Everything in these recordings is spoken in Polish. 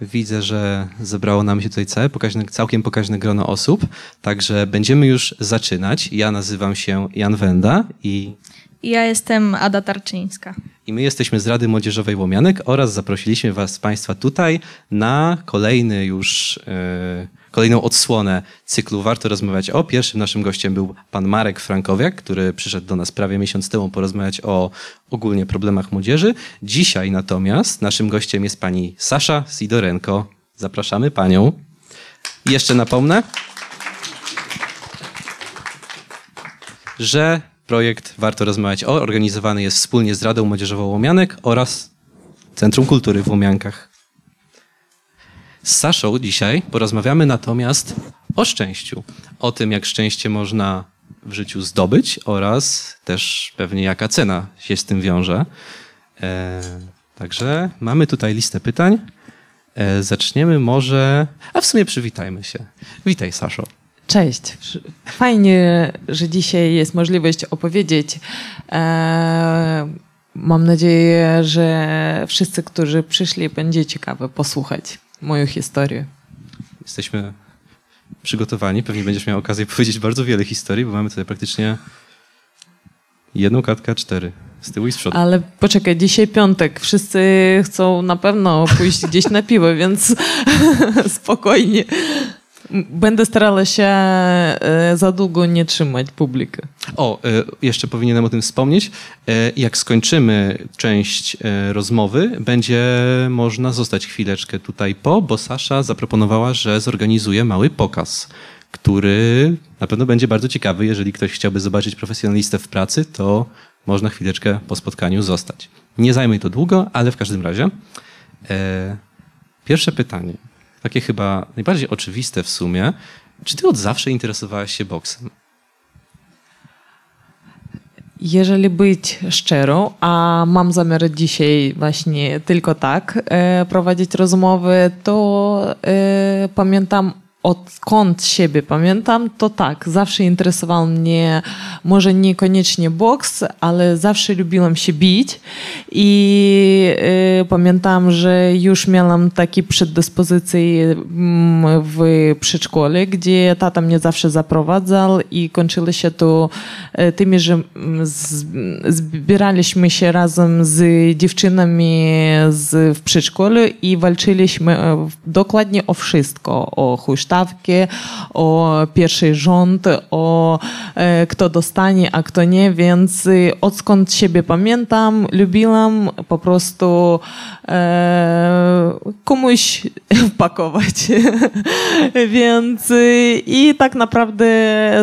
Widzę, że zebrało nam się tutaj całe pokaźne, całkiem pokaźne grono osób, także będziemy już zaczynać. Ja nazywam się Jan Wenda i Ja jestem Ada Tarczyńska. I my jesteśmy z Rady Młodzieżowej Łomianek oraz zaprosiliśmy Was Państwa tutaj na kolejny już, e, kolejną odsłonę cyklu Warto Rozmawiać o. Pierwszym naszym gościem był pan Marek Frankowiak, który przyszedł do nas prawie miesiąc temu porozmawiać o ogólnie problemach młodzieży. Dzisiaj natomiast naszym gościem jest pani Sasza Sidorenko. Zapraszamy panią. Jeszcze napomnę, że projekt Warto Rozmawiać o organizowany jest wspólnie z Radą Młodzieżową Łomianek oraz Centrum Kultury w Łomiankach. Z Saszą dzisiaj porozmawiamy natomiast o szczęściu. O tym, jak szczęście można w życiu zdobyć oraz też pewnie jaka cena się z tym wiąże. E, także mamy tutaj listę pytań. E, zaczniemy może... A w sumie przywitajmy się. Witaj Saszo. Cześć. Fajnie, że dzisiaj jest możliwość opowiedzieć. E, mam nadzieję, że wszyscy, którzy przyszli, będzie ciekawe posłuchać moją historię. Jesteśmy przygotowani. Pewnie będziesz miał okazję powiedzieć bardzo wiele historii, bo mamy tutaj praktycznie jedną kartkę, cztery. Z tyłu i z przodu. Ale poczekaj, dzisiaj piątek. Wszyscy chcą na pewno pójść gdzieś na piwo, więc spokojnie. Będę starała się e, za długo nie trzymać publikę. O, e, jeszcze powinienem o tym wspomnieć. E, jak skończymy część rozmowy, będzie można zostać chwileczkę tutaj po, bo Sasza zaproponowała, że zorganizuje mały pokaz, który na pewno będzie bardzo ciekawy. Jeżeli ktoś chciałby zobaczyć profesjonalistę w pracy, to można chwileczkę po spotkaniu zostać. Nie zajmie to długo, ale w każdym razie. Pierwsze pytanie takie chyba najbardziej oczywiste w sumie. Czy ty od zawsze interesowałaś się boksem? Jeżeli być szczerą, a mam zamiar dzisiaj właśnie tylko tak e, prowadzić rozmowy, to e, pamiętam odkąd siebie pamiętam, to tak, zawsze interesował mnie może niekoniecznie boks, ale zawsze lubiłam się bić i y, pamiętam, że już miałam takie przeddyspozycje mm, w przedszkole, gdzie tata mnie zawsze zaprowadzał i kończyło się to y, tymi, że mm, zbieraliśmy się razem z dziewczynami z, w przedszkolu i walczyliśmy y, dokładnie o wszystko, o o pierwszy rząd, o e, kto dostanie, a kto nie, więc odkąd siebie pamiętam, lubiłam po prostu e, komuś wpakować. więc i tak naprawdę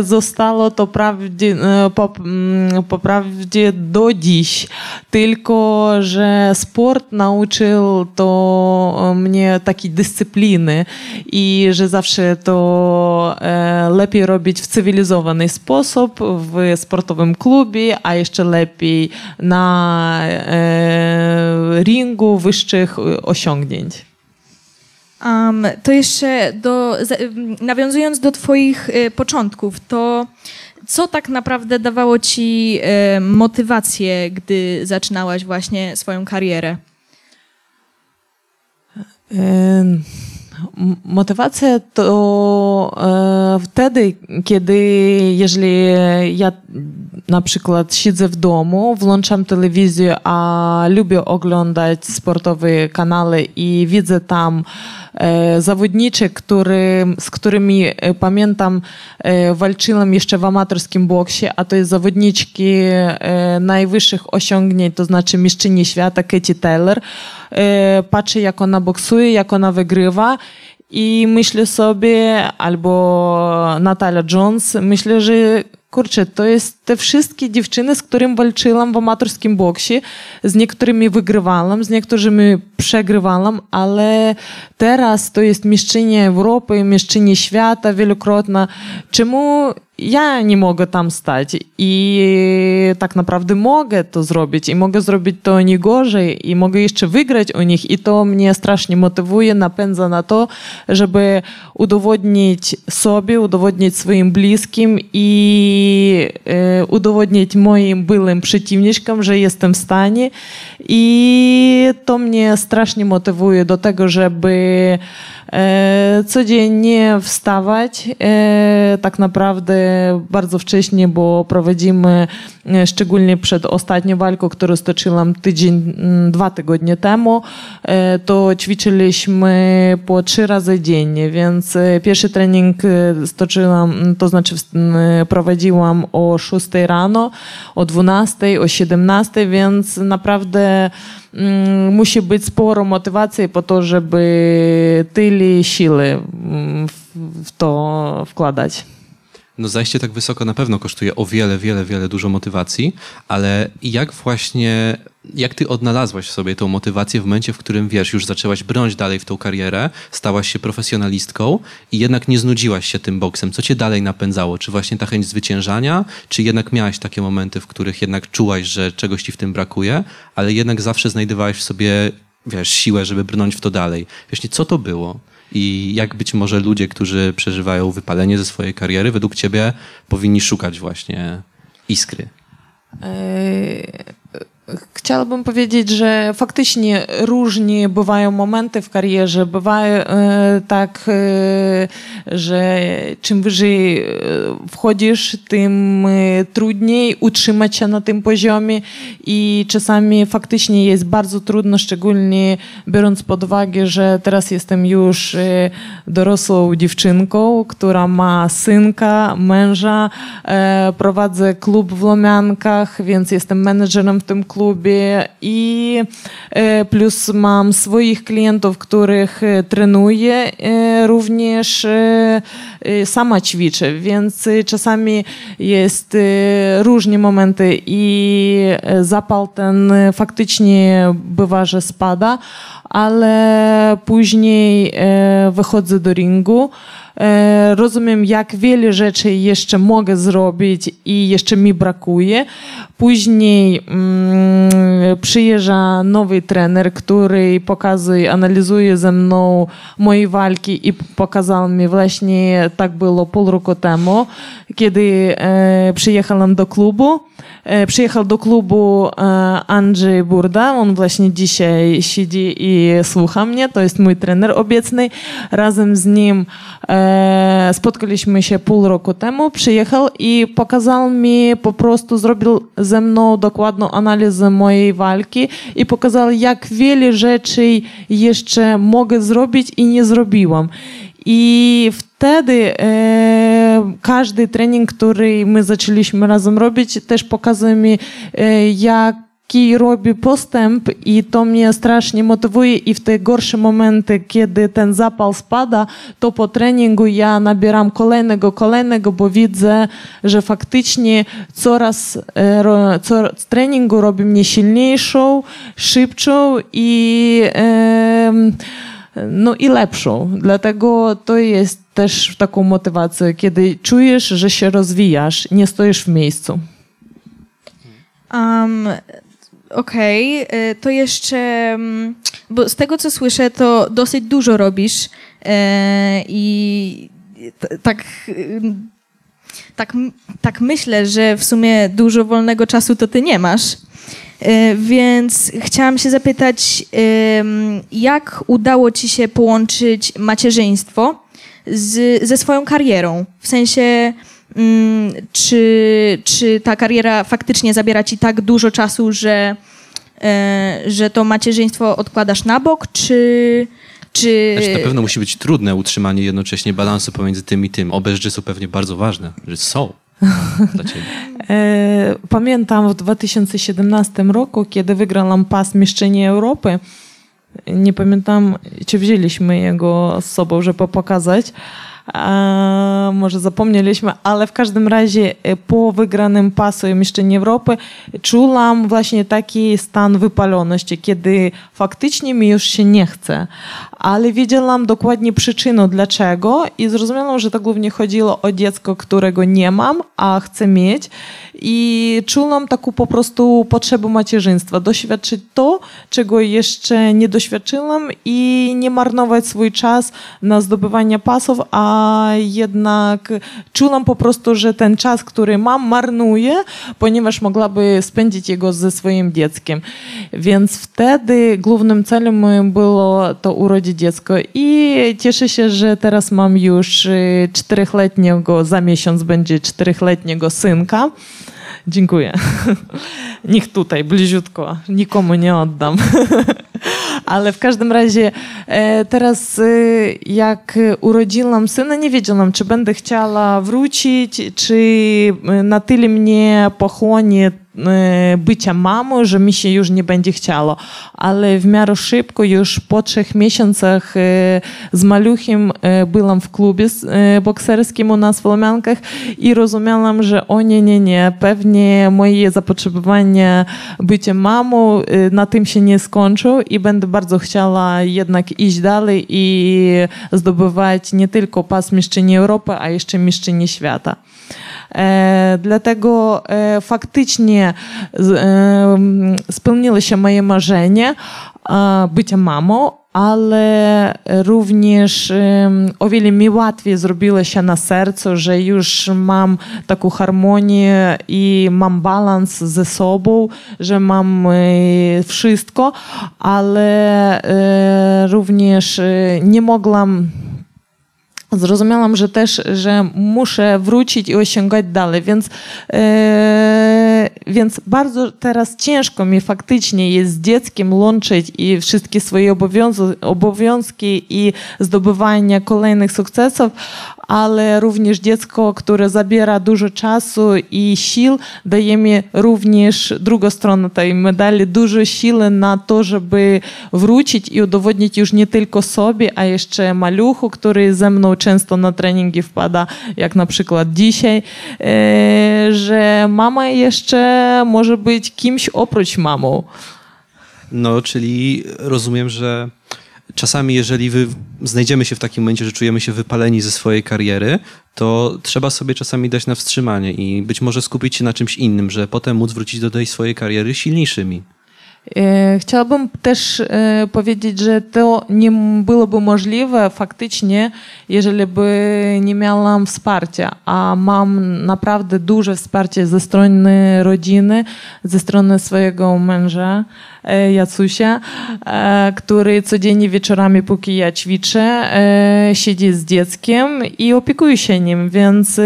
zostało to prawdzie, e, po, mm, po prawdzie do dziś. Tylko, że sport nauczył to mnie takiej dyscypliny i że zawsze to e, lepiej robić w cywilizowany sposób, w sportowym klubie, a jeszcze lepiej na e, ringu wyższych osiągnięć. Um, to jeszcze do, nawiązując do Twoich e, początków, to co tak naprawdę dawało Ci motywację, gdy zaczynałaś właśnie swoją karierę? Motywacja to e, wtedy, kiedy jeżeli ja na przykład siedzę w domu, włączam telewizję, a lubię oglądać sportowe kanały i widzę tam zawodniczy, który, z którymi e, pamiętam walczyłam jeszcze w amatorskim boksie, a to jest zawodniczki najwyższych osiągnięć, to znaczy mistrzyni świata Katie Taylor. Patrzę jak ona boksuje, jak ona wygrywa i myślę sobie, albo Natalia Jones, myślę, że kurczę, to jest te wszystkie dziewczyny, z którymi walczyłam w amatorskim boksie. Z niektórymi wygrywałam, z niektórymi przegrywałam, ale teraz to jest mistrzyni Europy, mistrzyni świata wielokrotna. Czemu ja nie mogę tam stać i tak naprawdę mogę to zrobić i mogę zrobić to nie gorzej i mogę jeszcze wygrać u nich i to mnie strasznie motywuje, napędza na to, żeby udowodnić sobie, udowodnić swoim bliskim i e, udowodnić moim byłym przeciwniczkom, że jestem w stanie. I to mnie strasznie motywuje do tego, żeby codziennie wstawać tak naprawdę bardzo wcześnie, bo prowadzimy szczególnie przed ostatnią walką, którą stoczyłam tydzień, dwa tygodnie temu, to ćwiczyliśmy po trzy razy dziennie, więc pierwszy trening stoczyłam, to znaczy prowadziłam o 6 rano, o 12, o 17, więc naprawdę musi być sporo motywacji po to, żeby tyle siły w to wkładać. No zajście tak wysoko na pewno kosztuje o wiele, wiele, wiele dużo motywacji, ale jak właśnie, jak ty odnalazłaś sobie tą motywację w momencie, w którym wiesz, już zaczęłaś brnąć dalej w tą karierę, stałaś się profesjonalistką i jednak nie znudziłaś się tym boksem. Co cię dalej napędzało? Czy właśnie ta chęć zwyciężania, czy jednak miałaś takie momenty, w których jednak czułaś, że czegoś ci w tym brakuje, ale jednak zawsze znajdowałaś w sobie, wiesz, siłę, żeby brnąć w to dalej. Właśnie co to było? i jak być może ludzie, którzy przeżywają wypalenie ze swojej kariery, według ciebie powinni szukać właśnie iskry? Chciałabym powiedzieć, że faktycznie różnie bywają momenty w karierze. Bywa tak, że czym wyżej wchodzisz, tym trudniej utrzymać się na tym poziomie i czasami faktycznie jest bardzo trudno, szczególnie biorąc pod uwagę, że teraz jestem już dorosłą dziewczynką, która ma synka, męża, prowadzę klub w Lomiankach, więc jestem menedżerem w tym klubie klubie i plus mam swoich klientów, których trenuję, również sama ćwiczę, więc czasami jest różne momenty i zapal ten faktycznie bywa, że spada, ale później wychodzę do ringu. Rozumiem, jak wiele rzeczy jeszcze mogę zrobić i jeszcze mi brakuje. Później mm, przyjeżdża nowy trener, który pokazuje, analizuje ze mną moje walki i pokazał mi właśnie, tak było pół roku temu, kiedy e, przyjechałam do klubu. E, przyjechał do klubu e, Andrzej Burda, on właśnie dzisiaj siedzi i słucha mnie, to jest mój trener obecny. Razem z nim e, spotkaliśmy się pół roku temu, przyjechał i pokazał mi, po prostu zrobił ze mną dokładną analizę mojej walki i pokazał, jak wiele rzeczy jeszcze mogę zrobić i nie zrobiłam. I wtedy e, każdy trening, który my zaczęliśmy razem robić, też pokazuje mi, e, jak jaki robi postęp i to mnie strasznie motywuje i w te gorsze momenty, kiedy ten zapal spada, to po treningu ja nabieram kolejnego, kolejnego, bo widzę, że faktycznie coraz e, co, z treningu robi mnie silniejszą, szybszą i no i lepszą. Dlatego to jest też taką motywacją, kiedy czujesz, że się rozwijasz, nie stoisz w miejscu. Okej, okay. to jeszcze, mm, bo z tego co słyszę, to dosyć dużo robisz e, i tak, tak, tak myślę, że w sumie dużo wolnego czasu to ty nie masz. E, więc chciałam się zapytać, jak udało ci się połączyć macierzyństwo z, ze swoją karierą? W sensie, czy, czy ta kariera faktycznie zabiera ci tak dużo czasu, że, e, że to macierzyństwo odkładasz na bok, czy... Czy... Znaczy, na pewno musi być trudne utrzymanie jednocześnie balansu pomiędzy tym i tym. Obe rzeczy są pewnie bardzo ważne, że są. E, pamiętam w 2017 roku, kiedy wygrałam pas Mistrzyni Europy. Nie pamiętam, czy wzięliśmy jego z sobą, żeby pokazać. A, może zapomnieliśmy, ale w każdym razie e, po wygranym pasu Mistrzyni Europy czułam właśnie taki stan wypaloności, kiedy faktycznie mi już się nie chce, ale wiedziałam dokładnie przyczynę dlaczego i zrozumiałam, że to głównie chodziło o dziecko, którego nie mam, a chcę mieć i czułam taką po prostu potrzebę macierzyństwa, doświadczyć to, czego jeszcze nie doświadczyłam i nie marnować swój czas na zdobywanie pasów, a jednak czułam po prostu, że ten czas, który mam, marnuję, ponieważ mogłaby spędzić jego ze swoim dzieckiem. Więc wtedy głównym celem moim było to dziecko i cieszę się, że teraz mam już czteroletniego, za miesiąc będzie czteroletniego synka. Dziękuję. Niech tutaj, bliziutko, nikomu nie oddam. Ale w każdym razie e, teraz e, jak urodziłam syna, nie wiedziałam, czy będę chciała wrócić, czy e, na tyle mnie pochłonie bycia mamą, że mi się już nie będzie chciało. Ale w miarę szybko, już po trzech miesiącach z maluchem byłam w klubie bokserskim u nas w Lomiankach i rozumiałam, że o nie, nie, nie, pewnie moje zapotrzebowanie bycia mamą na tym się nie skończą i będę bardzo chciała jednak iść dalej i zdobywać nie tylko pas mistrzyni Europy, a jeszcze mistrzyni świata. E, dlatego e, faktycznie e, spełniło się moje marzenie bycia mamą, ale również o wiele mi łatwiej zrobiło się na sercu, że już mam taką harmonię i mam balans ze sobą, że mam wszystko, ale również nie mogłam zrozumiałam, że też, że muszę wrócić i osiągać dalej, więc, e, więc bardzo teraz ciężko mi faktycznie jest z dzieckiem łączyć i wszystkie swoje obowiązki i zdobywanie kolejnych sukcesów, ale również dziecko, które zabiera dużo czasu i sił, daje mi również drugą stronę tej medali, dużo siły na to, żeby wrócić i udowodnić już nie tylko sobie, a jeszcze maluchu, który ze mną często na treningi wpada, jak na przykład dzisiaj, e, że mama jeszcze może być kimś oprócz mamą. No, czyli rozumiem, że czasami, jeżeli wy, znajdziemy się w takim momencie, że czujemy się wypaleni ze swojej kariery, to trzeba sobie czasami dać na wstrzymanie i być może skupić się na czymś innym, że potem móc wrócić do tej swojej kariery silniejszymi. E, chciałabym też e, powiedzieć, że to nie byłoby możliwe faktycznie, jeżeli by nie miałam wsparcia, a mam naprawdę duże wsparcie ze strony rodziny, ze strony swojego męża. E, Jacusia, e, który codziennie wieczorami, póki ja ćwiczę, e, siedzi z dzieckiem i opiekuje się nim, więc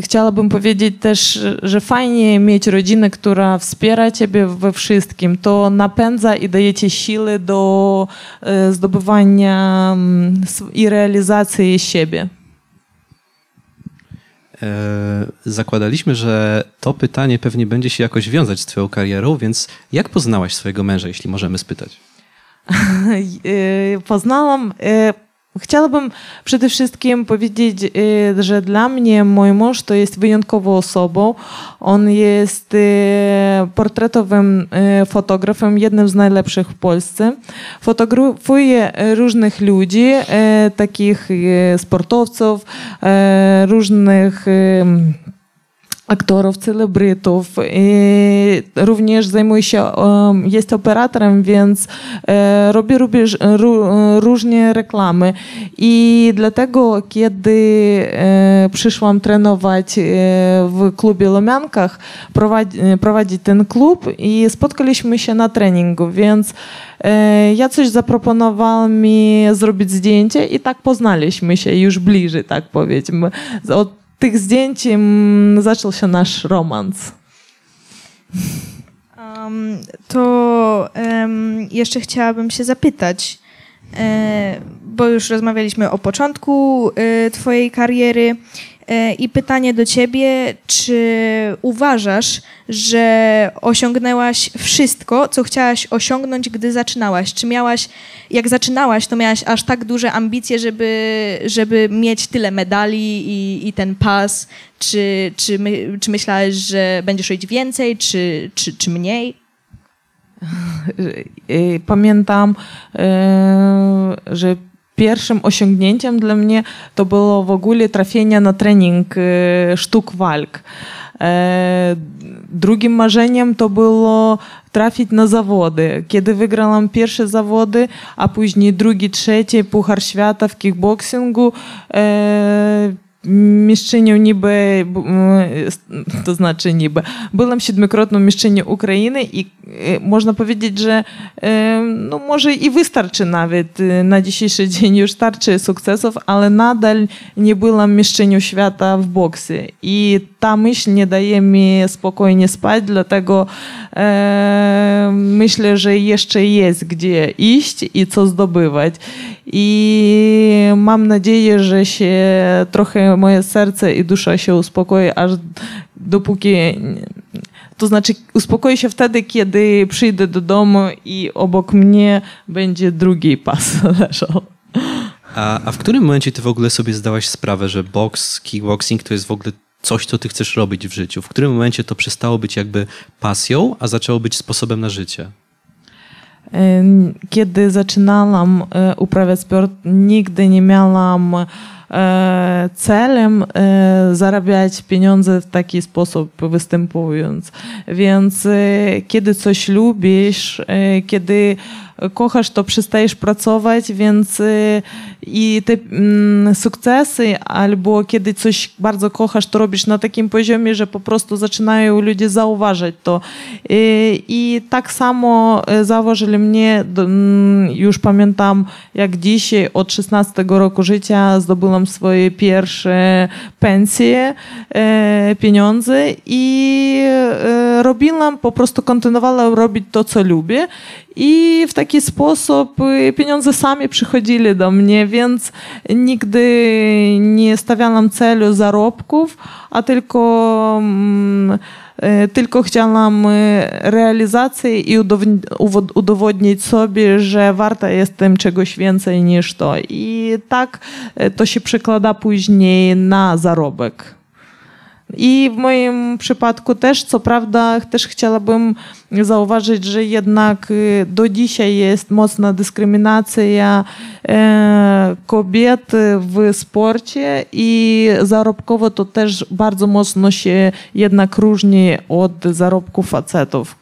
chciałabym powiedzieć też, że fajnie mieć rodzinę, która wspiera ciebie we wszystkim. To napędza i daje ci siły do zdobywania i realizacji siebie. E, zakładaliśmy, że to pytanie pewnie będzie się jakoś wiązać z Twoją karierą, więc jak poznałaś swojego męża, jeśli możemy spytać? E, poznałam e, Chciałabym przede wszystkim powiedzieć, y, że dla mnie mój mąż to jest wyjątkową osobą. On jest y, portretowym y, fotografem, jednym z najlepszych w Polsce. Fotografuje różnych ludzi, takich sportowców, różnych aktorów, celebrytów. I również zajmuje się, jest operatorem, więc e, robi, robi różne reklamy. I dlatego, kiedy e, przyszłam trenować e, w klubie Lomiankach, prowadzi, prowadzi ten klub i spotkaliśmy się na treningu, więc ja coś zaproponował mi zrobić zdjęcie i tak poznaliśmy się już bliżej, tak powiedzmy. Tych zdjęć zaczął się nasz romans. Um, to um, jeszcze chciałabym się zapytać, e, bo już rozmawialiśmy o początku e, Twojej kariery. E, I pytanie do ciebie, czy uważasz, że osiągnęłaś wszystko, co chciałaś osiągnąć, gdy zaczynałaś? Czy miałaś, jak zaczynałaś, to miałaś aż tak duże ambicje, żeby, żeby mieć tyle medali i, i ten pas? Czy, czy, my, czy myślałeś, że będziesz robić więcej, czy, czy, czy mniej? pamiętam, że pierwszym osiągnięciem dla mnie to było w ogóle trafienie na trening sztuk walk. Drugim marzeniem to było trafić na zawody. Kiedy wygrałam pierwsze zawody, a później drugi, trzeci Puchar Świata w kickboxingu, mistrzynią niby, to znaczy niby, byłam siedmiokrotną mistrzynią Ukrainy i można powiedzieć, że no może i wystarczy nawet na dzisiejszy dzień już starczy sukcesów, ale nadal nie byłam mistrzynią świata w boksie i ta myśl nie daje mi spokojnie spać, dlatego e, myślę, że jeszcze jest gdzie iść i co zdobywać. I mam nadzieję, że się trochę moje serce i dusza się uspokoi, aż dopóki. To znaczy, uspokoi się wtedy, kiedy przyjdę do domu i obok mnie będzie drugi pas leżał. A, a w którym momencie ty w ogóle sobie zdałaś sprawę, że boks, kickboxing to jest w ogóle coś, co ty chcesz robić w życiu? W którym momencie to przestało być jakby pasją, a zaczęło być sposobem na życie? Kiedy zaczynałam e, uprawiać sport, nigdy nie miałam celem e, zarabiać pieniądze w taki sposób występując. Więc kiedy coś lubisz, kiedy kochasz, to przestajesz pracować, więc i te mm, sukcesy, albo kiedy coś bardzo kochasz, to robisz na takim poziomie, że po prostu zaczynają ludzie zauważać to. I, tak samo zauważyli mnie, mm, już pamiętam jak dzisiaj, od 16 roku życia zdobyłam swoje pierwsze pensje, y, pieniądze i robiłam, po prostu kontynuowałam robić to, co lubię. I w taki sposób y, pieniądze sami przychodzili do mnie, więc nigdy nie stawiałam celu zarobków, a tylko, mm, tylko chciałam y, realizacji i udowodnić sobie, że warta jestem czegoś więcej niż to. I tak to się przekłada później na zarobek. I w moim przypadku też, co prawda, też chciałabym zauważyć, że jednak y, do dzisiaj jest mocna dyskryminacja e, kobiet w sporcie i zarobkowo to też bardzo mocno się jednak różni od zarobków facetów.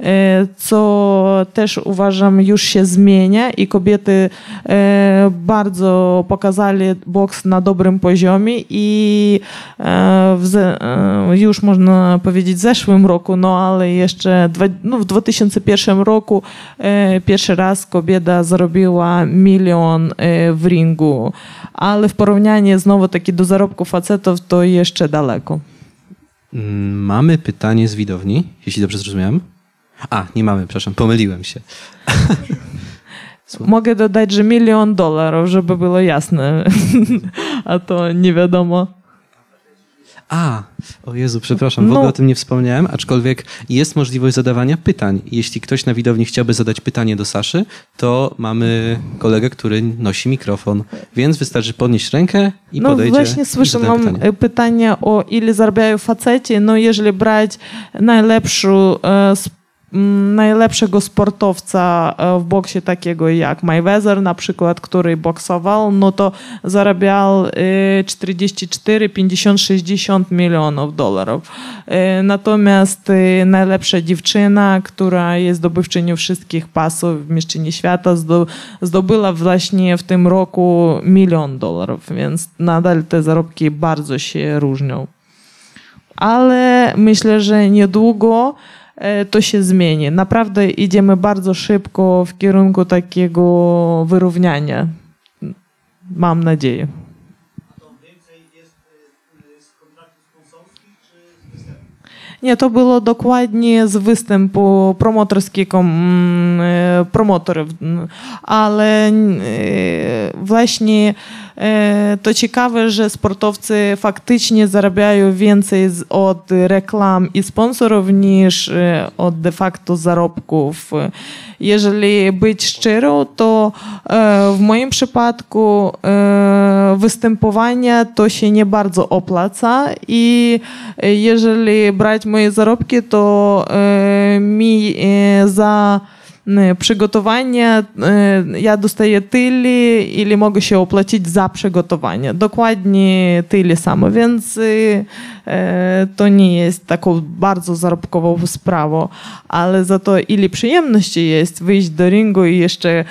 E, co też uważam już się zmienia i kobiety e, bardzo pokazali boks na dobrym poziomie i już można powiedzieć w zeszłym roku, no ale jeszcze no, w 2001 roku e, pierwszy raz kobieta zarobiła milion e, w ringu, ale w porównaniu znowu taki do zarobków facetów to jeszcze daleko. Mm, mamy pytanie z widowni, jeśli dobrze zrozumiałem. A, nie mamy, przepraszam, pomyliłem się. Mogę dodać, że milion dolarów, żeby było jasne, a to nie wiadomo. A, o Jezu, przepraszam, w ogóle no. o tym nie wspomniałem, aczkolwiek jest możliwość zadawania pytań. Jeśli ktoś na widowni chciałby zadać pytanie do Saszy, to mamy kolegę, który nosi mikrofon, więc wystarczy podnieść rękę i no, podejdzie. No właśnie słyszę, mam pytanie. pytanie o ile zarabiają faceci, no jeżeli brać najlepszą e, najlepszego sportowca e, w boksie takiego jak Mayweather na przykład, który boksował, no to zarabiał 44, 50, 60 milionów dolarów. E, natomiast e, najlepsza dziewczyna, która jest zdobywczynią wszystkich pasów w mistrzyni świata, zdobyła właśnie w tym roku milion dolarów, więc nadal te zarobki bardzo się różnią. Ale myślę, że niedługo to się zmieni. Naprawdę idziemy bardzo szybko w kierunku takiego wyrównania. Mam nadzieję. Nie, to było dokładnie z występu promotorskiego mm, e, promotorów, ale e, właśnie to ciekawe, że sportowcy faktycznie zarabiają więcej od reklam i sponsorów niż od de facto zarobków. Jeżeli być szczerą, to w moim przypadku występowanie to się nie bardzo opłaca i jeżeli brać moje zarobki, to mi za przygotowanie ja dostaję tyle, ile mogę się opłacić za przygotowanie. Dokładnie tyle samo, więc to nie jest taką bardzo zarobkową sprawą, ale za to ile przyjemności jest wyjść do ringu i jeszcze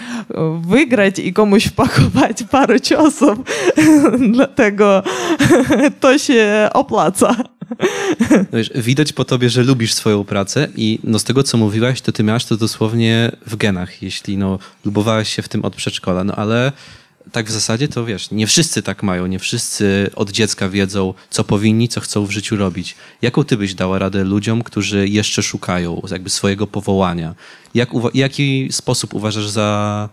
wygrać i komuś wpakować parę ciosów, dlatego to się opłaca. No wiesz, widać po tobie, że lubisz swoją pracę i no z tego, co mówiłaś, to ty miałaś to dosłownie w genach, jeśli no lubowałaś się w tym od przedszkola, no ale tak w zasadzie to wiesz, nie wszyscy tak mają, nie wszyscy od dziecka wiedzą, co powinni, co chcą w życiu robić. Jaką ty byś dała radę ludziom, którzy jeszcze szukają jakby swojego powołania? Jak, jaki sposób uważasz za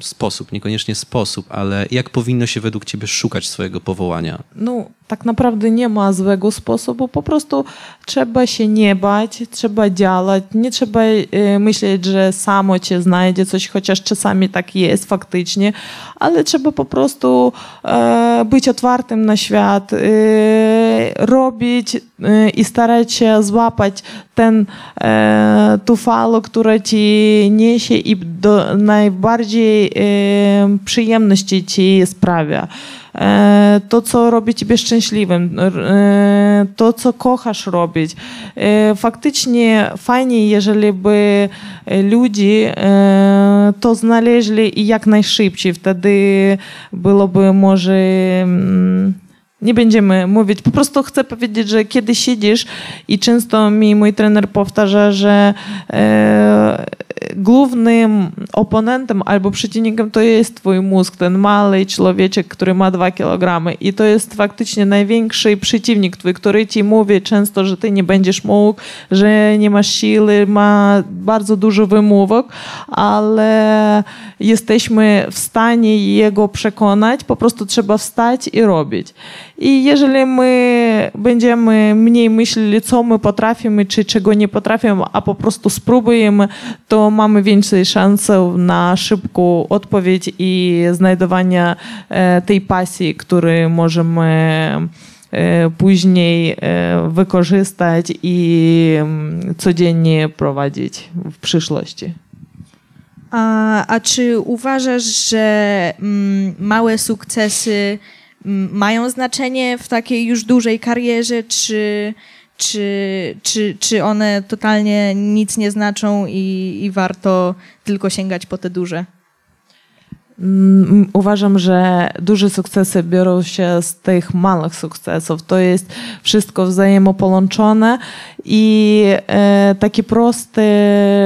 sposób, niekoniecznie sposób, ale jak powinno się według ciebie szukać swojego powołania? No, tak naprawdę nie ma złego sposobu, po prostu trzeba się nie bać, trzeba działać, nie trzeba e, myśleć, że samo cię znajdzie coś, chociaż czasami tak jest faktycznie, ale trzeba po prostu e, być otwartym na świat, e, robić i starać się złapać ten tu falę, która ci niesie i do najbardziej przyjemności ci sprawia. E, to, co robi ciebie szczęśliwym, e, to, co kochasz robić. E, faktycznie fajnie, jeżeli by ludzie to znaleźli i jak najszybciej, wtedy byłoby może mm, nie będziemy mówić. Po prostu chcę powiedzieć, że kiedy siedzisz i często mi mój trener powtarza, że e, głównym oponentem albo przeciwnikiem to jest twój mózg, ten mały człowieczek, który ma dwa kilogramy i to jest faktycznie największy przeciwnik twój, który ci mówi często, że ty nie będziesz mógł, że nie masz siły, ma bardzo dużo wymówek, ale jesteśmy w stanie jego przekonać, po prostu trzeba wstać i robić. I jeżeli my będziemy mniej myśleli, co my potrafimy, czy czego nie potrafimy, a po prostu spróbujemy, to mamy więcej szansę na szybką odpowiedź i znajdowanie tej pasji, której możemy później wykorzystać i codziennie prowadzić w przyszłości. A, a czy uważasz, że mm, małe sukcesy mają znaczenie w takiej już dużej karierze, czy, czy, czy, czy one totalnie nic nie znaczą i, i warto tylko sięgać po te duże? Mm, uważam, że duże sukcesy biorą się z tych małych sukcesów. To jest wszystko wzajemopolączone i e, takie proste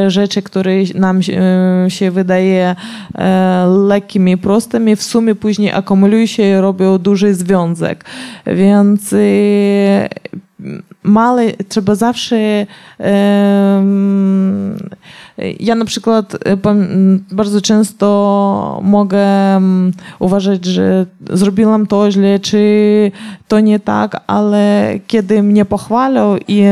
rzeczy, które nam e, się wydaje e, lekkimi, prostymi, w sumie później akumulują się i robią duży związek. Więc e, małe trzeba zawsze ja na przykład e, bardzo często mogę uważać, że zrobiłam to źle, czy to nie tak, ale kiedy mnie pochwalą i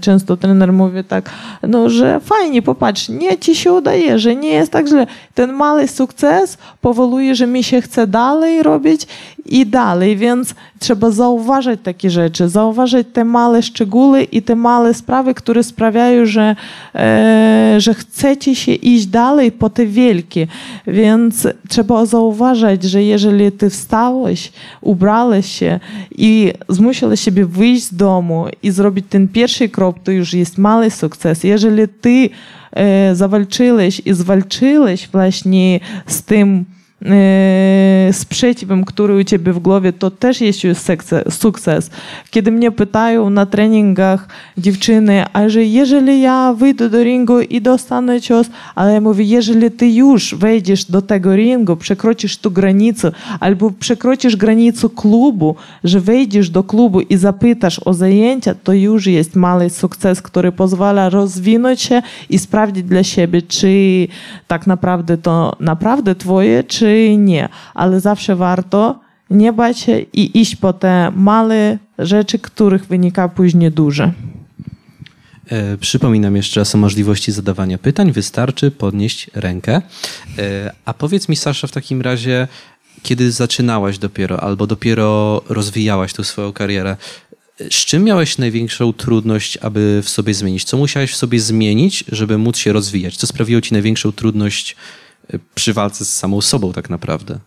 często trener mówi tak, no, że fajnie, popatrz, nie ci się udaje, że nie jest tak źle. Ten mały sukces powoduje, że mi się chce dalej robić i dalej, więc trzeba zauważać takie rzeczy, zauważać te małe szczegóły i te małe sprawy, które sprawiają, że, e, że chcecie się iść dalej po te wielkie. Więc trzeba zauważać, że jeżeli ty wstałeś, ubrałeś się i zmusiłeś siebie wyjść z domu i zrobić ten pierwszy krok, to już jest mały sukces. Jeżeli ty e, zawalczyłeś i zwalczyłeś właśnie z tym sprzeciwem, który u ciebie w głowie, to też jest sukces. Kiedy mnie pytają na treningach dziewczyny, a że jeżeli ja wyjdę do ringu i dostanę cios, ale ja mówię, jeżeli ty już wejdziesz do tego ringu, przekroczysz tu granicę, albo przekroczysz granicę klubu, że wejdziesz do klubu i zapytasz o zajęcia, to już jest mały sukces, który pozwala rozwinąć się i sprawdzić dla siebie, czy tak naprawdę to naprawdę twoje, czy nie, ale zawsze warto nie bać się i iść po te małe rzeczy, których wynika później duże. E, przypominam jeszcze raz o możliwości zadawania pytań. Wystarczy podnieść rękę. E, a powiedz mi, Sasza, w takim razie, kiedy zaczynałaś dopiero, albo dopiero rozwijałaś tą swoją karierę, z czym miałeś największą trudność, aby w sobie zmienić? Co musiałeś w sobie zmienić, żeby móc się rozwijać? Co sprawiło ci największą trudność przy walce z samą sobą, tak naprawdę?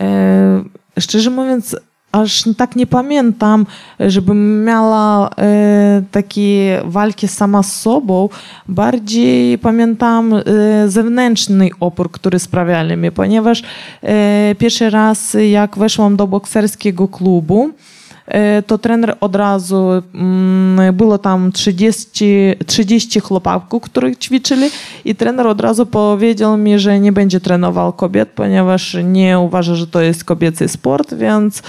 E, szczerze mówiąc, aż tak nie pamiętam, żebym miała e, takie walki sama z sobą. Bardziej pamiętam e, zewnętrzny opór, który sprawiali mi, ponieważ e, pierwszy raz jak weszłam do bokserskiego klubu, to trener od razu, było tam 30, 30 chłopaków, których ćwiczyli i trener od razu powiedział mi, że nie będzie trenował kobiet, ponieważ nie uważa, że to jest kobiecy sport, więc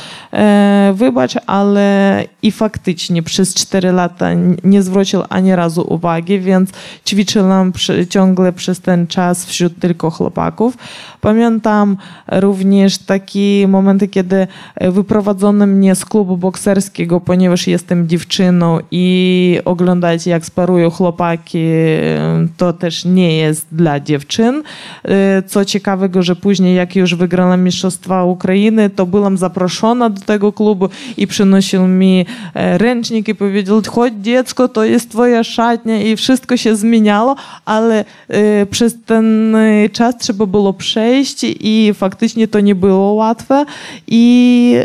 wybacz, ale i faktycznie przez 4 lata nie zwrócił ani razu uwagi, więc ćwiczyłam ciągle przez ten czas wśród tylko chłopaków. Pamiętam również takie momenty, kiedy wyprowadzono mnie z klubu bokserskiego, ponieważ jestem dziewczyną i oglądać jak sparują chłopaki, to też nie jest dla dziewczyn. Co ciekawego, że później jak już wygrałam Mistrzostwa Ukrainy, to byłam zaproszona do tego klubu i przynosił mi ręcznik i powiedział, chodź dziecko, to jest twoja szatnia i wszystko się zmieniało, ale przez ten czas trzeba było przejść i faktycznie to nie było łatwe i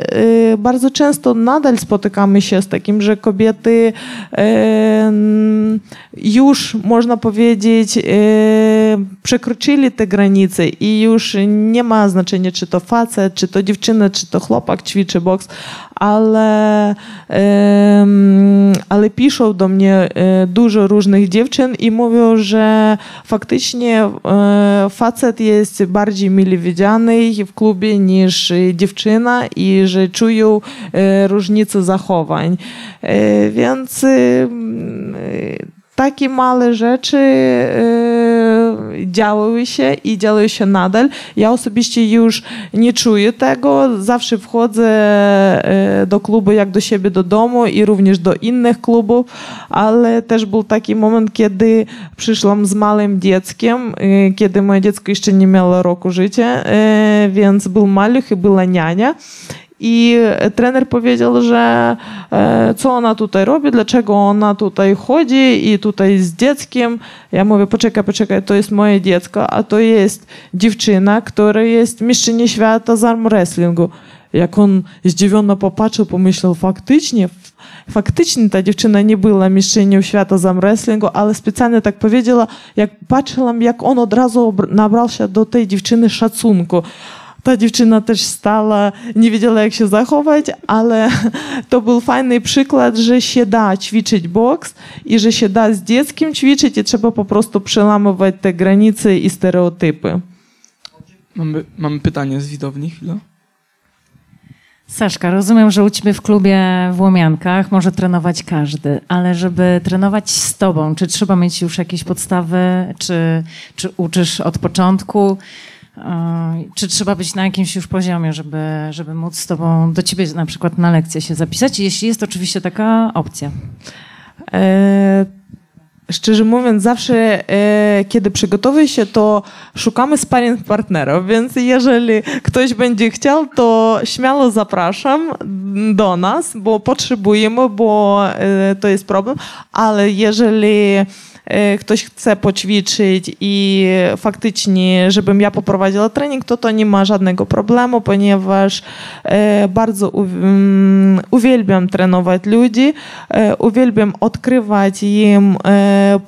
bardzo często nadal spotykamy się z takim, że kobiety już, można powiedzieć, przekroczyli te granice i już nie ma znaczenia, czy to facet, czy to dziewczyna, czy to chłopak ćwiczy boks, ale, ale piszą do mnie dużo różnych dziewczyn i mówią, że faktycznie facet jest bardziej mile widziany w klubie niż dziewczyna i że czują różnicę zachowań. Więc takie małe rzeczy działy się i działy się nadal. Ja osobiście już nie czuję tego. Zawsze wchodzę do klubu jak do siebie do domu i również do innych klubów, ale też był taki moment, kiedy przyszłam z małym dzieckiem, kiedy moje dziecko jeszcze nie miało roku życia, więc był maluch i była niania. I trener powiedział, że co ona tutaj robi, dlaczego ona tutaj chodzi i tutaj z dzieckiem. Ja mówię, poczekaj, poczekaj, to jest moje dziecko, a to jest dziewczyna, która jest mistrzyni świata z arm wrestlingu. Jak on zdziwiony popatrzył, pomyślał, faktycznie, faktycznie ta dziewczyna nie była mistrzynią świata z wrestlingu, ale specjalnie tak powiedziała, jak patrzyłam, jak on od razu nabrał się do tej dziewczyny szacunku ta dziewczyna też stała, nie wiedziała jak się zachować, ale to był fajny przykład, że się da ćwiczyć boks i że się da z dzieckiem ćwiczyć i trzeba po prostu przełamywać te granice i stereotypy. Mamy, mamy pytanie z widowni, chwilę. Saszka, rozumiem, że u ciebie w klubie w Łomiankach może trenować każdy, ale żeby trenować z tobą, czy trzeba mieć już jakieś podstawy, czy, czy uczysz od początku? Czy trzeba być na jakimś już poziomie, żeby, żeby móc z tobą, do ciebie na przykład na lekcję się zapisać, jeśli jest oczywiście taka opcja? E, szczerze mówiąc, zawsze e, kiedy przygotowuję się, to szukamy sparring partnerów, więc jeżeli ktoś będzie chciał, to śmiało zapraszam do nas, bo potrzebujemy, bo e, to jest problem, ale jeżeli ktoś chce poćwiczyć i faktycznie, żebym ja poprowadziła trening, to to nie ma żadnego problemu, ponieważ e, bardzo mm, uwielbiam trenować ludzi, e, uwielbiam odkrywać im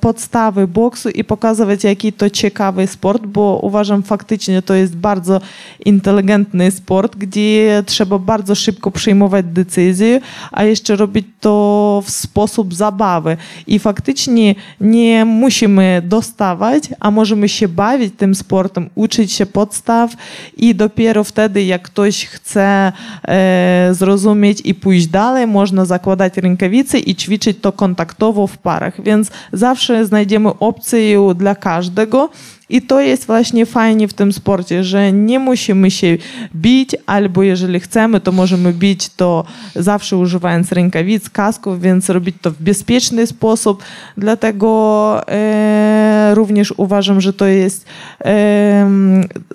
podstawy boksu i pokazywać, jaki to ciekawy sport, bo uważam faktycznie to jest bardzo inteligentny sport, gdzie trzeba bardzo szybko przyjmować decyzje, a jeszcze robić to w sposób zabawy. I faktycznie nie musimy dostawać, a możemy się bawić tym sportem, uczyć się podstaw i dopiero wtedy, jak ktoś chce e, zrozumieć i pójść dalej, można zakładać rękawice i ćwiczyć to kontaktowo w parach. Więc zawsze znajdziemy opcję dla każdego I to jest właśnie fajnie w tym sporcie, że nie musimy się bić, albo jeżeli chcemy, to możemy bić to zawsze używając rękawic, kasków, więc robić to w bezpieczny sposób. Dlatego e, również uważam, że to jest e,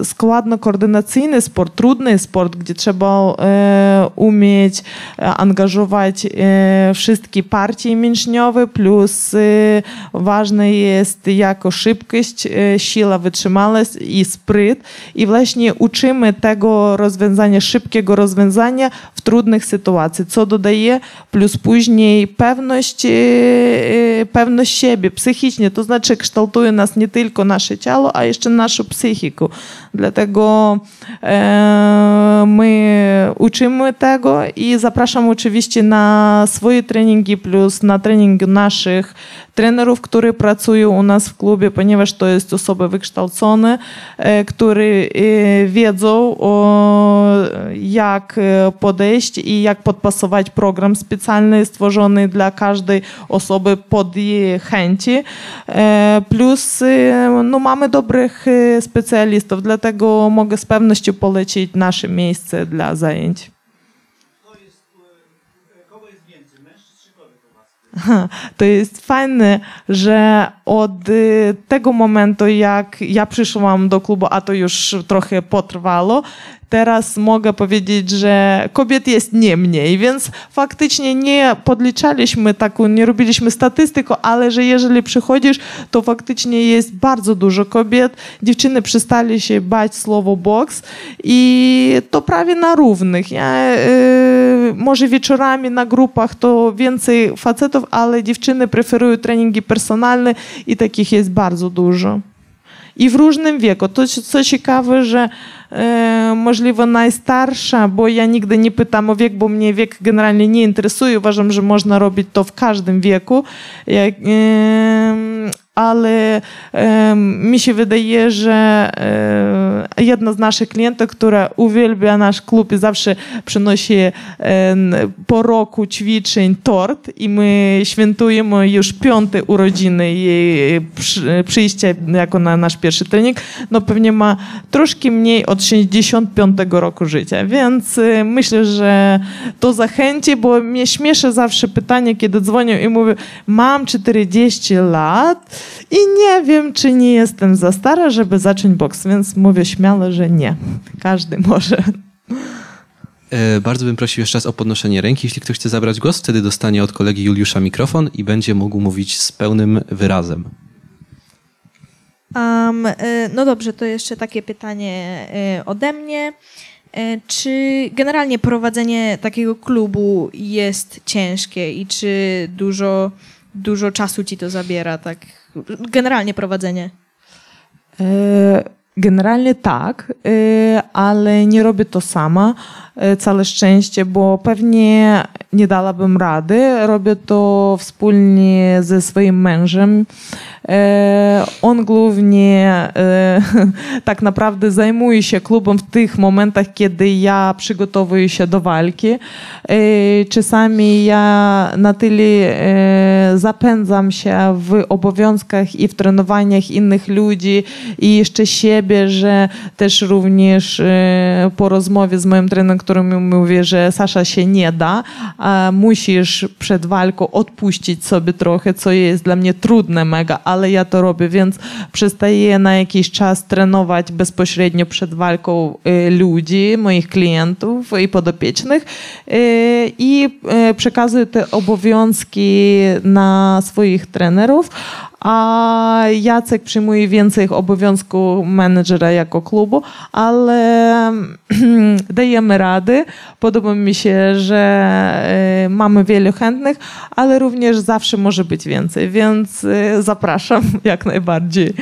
składno-koordynacyjny sport, trudny sport, gdzie trzeba e, umieć angażować e, wszystkie partie mięśniowe, plus e, ważne jest jako szybkość, e, siła, wytrzymałość i spryt. I właśnie uczymy tego rozwiązania, szybkiego rozwiązania trudnych sytuacjach, co dodaje plus później pewność, pewność siebie psychicznie, to znaczy kształtuje nas nie tylko nasze ciało, a jeszcze naszą psychikę. Dlatego e, my uczymy tego i zapraszam oczywiście na swoje treningi plus na treningi naszych trenerów, którzy pracują u nas w klubie, ponieważ to jest osoby wykształcone, które wiedzą, jak podejść i jak podpasować program specjalny stworzony dla każdej osoby pod jej chęci. Plus no, mamy dobrych specjalistów, dlatego mogę z pewnością polecić nasze miejsce dla zajęć. To jest fajne, że od y, tego momentu, jak ja przyszłam do klubu, a to już trochę potrwało, teraz mogę powiedzieć, że kobiet jest nie mniej, więc faktycznie nie podliczaliśmy taką, nie robiliśmy statystyku, ale że jeżeli przychodzisz, to faktycznie jest bardzo dużo kobiet. Dziewczyny przestali się bać słowo boks i to prawie na równych. Ja, y, może wieczorami na grupach to więcej facetów, ale dziewczyny preferują treningi personalne i takich jest bardzo dużo. I w różnym wieku. To co ciekawe, że e, możliwe najstarsza, bo ja nigdy nie pytam o wiek, bo mnie wiek generalnie nie interesuje. Uważam, że można robić to w każdym wieku. Jak, e, ale e, mi się wydaje, że e, jedna z naszych klientów, która uwielbia nasz klub i zawsze przynosi e, po roku ćwiczeń tort i my świętujemy już piąte urodziny jej przy, przyjścia jako na nasz pierwszy trening, no pewnie ma troszkę mniej od 65 roku życia, więc e, myślę, że to zachęci, bo mnie śmieszy zawsze pytanie, kiedy dzwonią i mówią, mam 40 lat, i nie wiem, czy nie jestem za stara, żeby zacząć boks, więc mówię śmiało, że nie. Każdy może. E, bardzo bym prosił jeszcze raz o podnoszenie ręki. Jeśli ktoś chce zabrać głos, wtedy dostanie od kolegi Juliusza mikrofon i będzie mógł mówić z pełnym wyrazem. Um, no dobrze, to jeszcze takie pytanie e, ode mnie. Czy generalnie prowadzenie takiego klubu jest ciężkie i czy dużo, dużo czasu ci to zabiera, tak generalnie prowadzenie? E, generalnie tak, e, ale nie robię to sama. E, całe szczęście, bo pewnie nie dałabym rady. Robię to wspólnie ze swoim mężem. E, on głównie e, tak naprawdę zajmuje się klubem w tych momentach, kiedy ja przygotowuję się do walki. Czasami ja na tyle zapędzam się w obowiązkach i w trenowaniach innych ludzi i jeszcze siebie, że też również po rozmowie z moim trenerem, który mi mówi, że Sasza się nie da, musisz przed walką odpuścić sobie trochę, co jest dla mnie trudne mega, ale ja to robię, więc przestaję na jakiś czas trenować bezpośrednio przed walką y, ludzi, moich klientów i podopiecznych y, i y, przekazuję te obowiązki na swoich trenerów, a Jacek przyjmuje więcej obowiązków menedżera jako klubu, ale dajemy rady. Podoba mi się, że e, mamy wielu chętnych, ale również zawsze może być więcej, więc e, zapraszam jak najbardziej.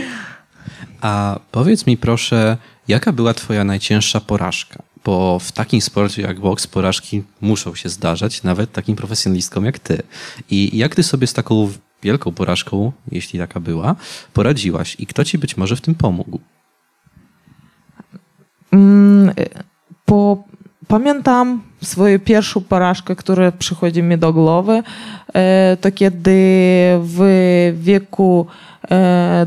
A powiedz mi proszę, jaka była twoja najcięższa porażka? Bo w takim sporcie jak boks porażki muszą się zdarzać, nawet takim profesjonalistkom jak ty. I jak ty sobie z taką wielką porażką, jeśli taka była, poradziłaś i kto ci być może w tym pomógł? Mm, po, pamiętam swoją pierwszą porażkę, która przychodzi mi do głowy, to kiedy w wieku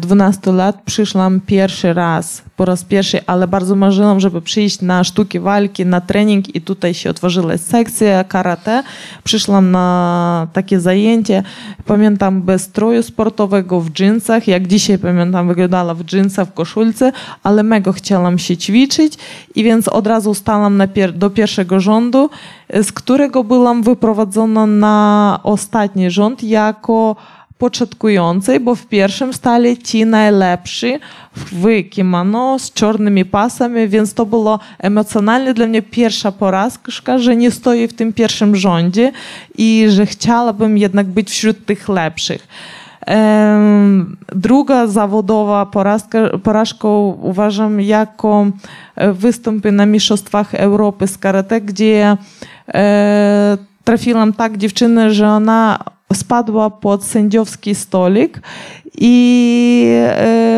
12 lat przyszłam pierwszy raz, po raz pierwszy, ale bardzo marzyłam, żeby przyjść na sztuki walki, na trening i tutaj się otworzyła sekcja karate. Przyszłam na takie zajęcie. Pamiętam bez stroju sportowego w dżinsach, jak dzisiaj pamiętam wyglądała w dżinsach, w koszulce, ale mega chciałam się ćwiczyć i więc od razu stałam pier do pierwszego rządu, z którego byłam wyprowadzona na ostatni rząd jako początkującej, bo w pierwszym stali ci najlepsi w kimono z czarnymi pasami, więc to było emocjonalnie dla mnie pierwsza porażka, że nie stoję w tym pierwszym rządzie i że chciałabym jednak być wśród tych lepszych. Druga zawodowa porażka, porażkę uważam jako występy na Mistrzostwach Europy z karate, gdzie trafiłam tak dziewczynę, że ona spadła pod sędziowski stolik i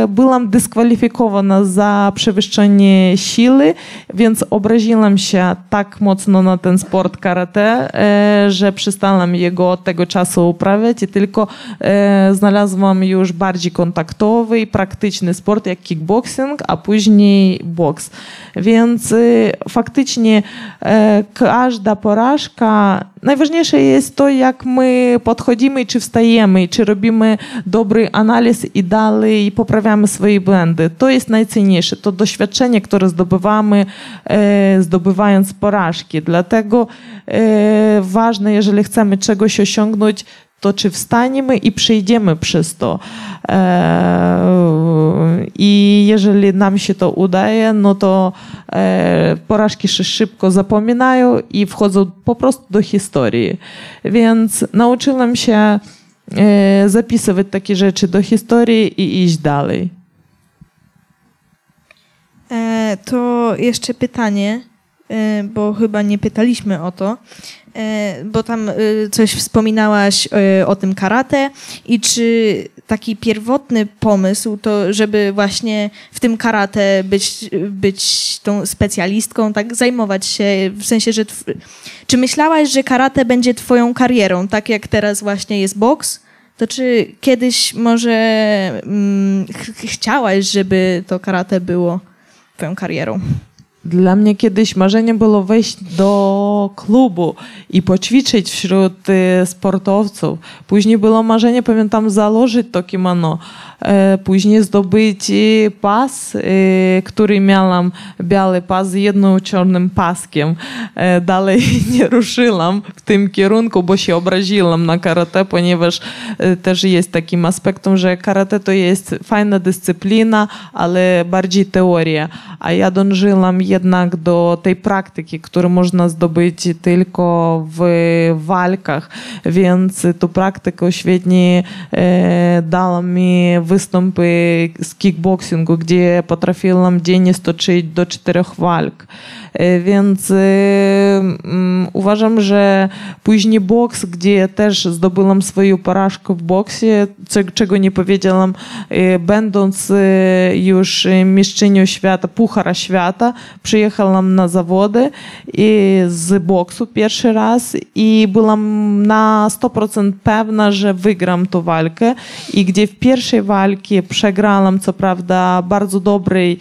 byłam dyskwalifikowana za przewyższenie siły, więc obraziłam się tak mocno na ten sport karate, że przestałam jego od tego czasu uprawiać i tylko znalazłam już bardziej kontaktowy i praktyczny sport jak kickboxing, a później boks. Więc faktycznie każda porażka Najważniejsze jest to, jak my podchodzimy, czy wstajemy, czy robimy dobry analiz i dalej poprawiamy swoje błędy. To jest najcenniejsze, to doświadczenie, które zdobywamy, e, zdobywając porażki. Dlatego e, ważne, jeżeli chcemy czegoś osiągnąć, to czy wstaniemy i przejdziemy przez to. I jeżeli nam się to udaje, no to porażki się szybko zapominają i wchodzą po prostu do historii. Więc nauczyłam się zapisywać takie rzeczy do historii i iść dalej. To jeszcze pytanie, bo chyba nie pytaliśmy o to. E, bo tam e, coś wspominałaś e, o tym karate i czy taki pierwotny pomysł to, żeby właśnie w tym karate być, być tą specjalistką, tak zajmować się, w sensie, że czy myślałaś, że karate będzie twoją karierą, tak jak teraz właśnie jest boks? To czy kiedyś może mm, ch chciałaś, żeby to karate było twoją karierą? Dla mnie kiedyś marzeniem było wejść do klubu i poćwiczyć wśród sportowców. Później było marzenie, pamiętam, założyć to kimono. Później zdobyć pas, który miałam, biały pas z jednym czarnym paskiem. Dalej nie ruszyłam w tym kierunku, bo się obraziłam na karate, ponieważ też jest takim aspektem, że karate to jest fajna dyscyplina, ale bardziej teoria. A ja dążyłam jednak do tej praktyki, którą można świetnie dała mi występy z kickboxingu, gdzie potrafiłam dziennie stoczyć do czterech walk. Więc uważam, że później boks, gdzie też zdobyłam swoją porażkę w boksie, czego nie powiedziałam, będąc już mistrzynią świata, puchara świata, przyjechałam na zawody z boksu pierwszy raz i byłam na 100% pewna, że wygram tę walkę. I gdzie w pierwszej walce przegrałam, co prawda, bardzo dobrej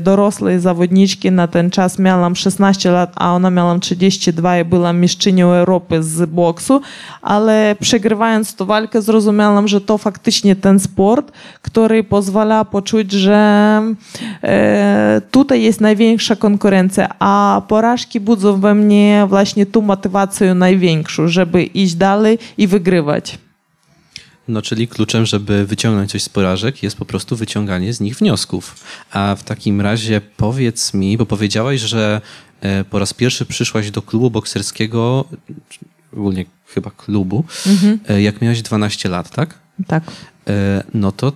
dorosłej zawodniczki. Na ten czas miałam 16 lat, a ona miała 32 i była mistrzynią Europy z boksu, ale przegrywając tę walkę zrozumiałam, że to faktycznie ten sport, który pozwala poczuć, że tutaj jest największa konkurencja, a porażki budzą we mnie właśnie tą motywację największą, żeby iść dalej i wygrywać. No, czyli kluczem, żeby wyciągnąć coś z porażek, jest po prostu wyciąganie z nich wniosków. A w takim razie powiedz mi, bo powiedziałaś, że po raz pierwszy przyszłaś do klubu bokserskiego, ogólnie chyba klubu, mhm. jak miałaś 12 lat, tak? Tak. No to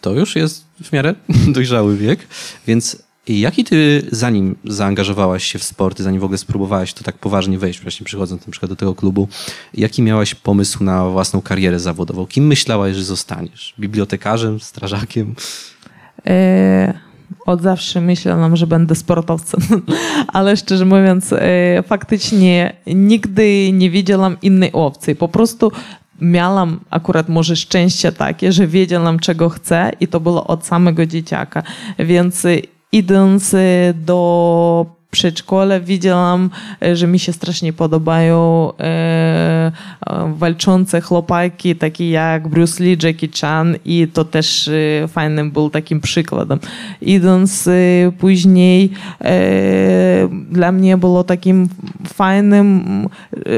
to już jest w miarę dojrzały wiek, więc Jaki ty, zanim zaangażowałaś się w sporty, zanim w ogóle spróbowałaś to tak poważnie wejść, właśnie przychodząc na przykład do tego klubu, jaki miałaś pomysł na własną karierę zawodową? Kim myślałaś, że zostaniesz? Bibliotekarzem, strażakiem? E, Od zawsze myślałam, że będę sportowcem, ale szczerze mówiąc, faktycznie nigdy nie widziałam innej opcji. Po prostu miałam akurat może szczęście takie, że wiedziałam czego chcę i to było od samego dzieciaka. Więc idąc do przedszkole widziałam, e, że mi się strasznie podobają e, e, walczące chłopaki, takie jak Bruce Lee, Jackie Chan i to też e, fajnym był takim przykładem. Idąc e, później e, dla mnie było takim fajnym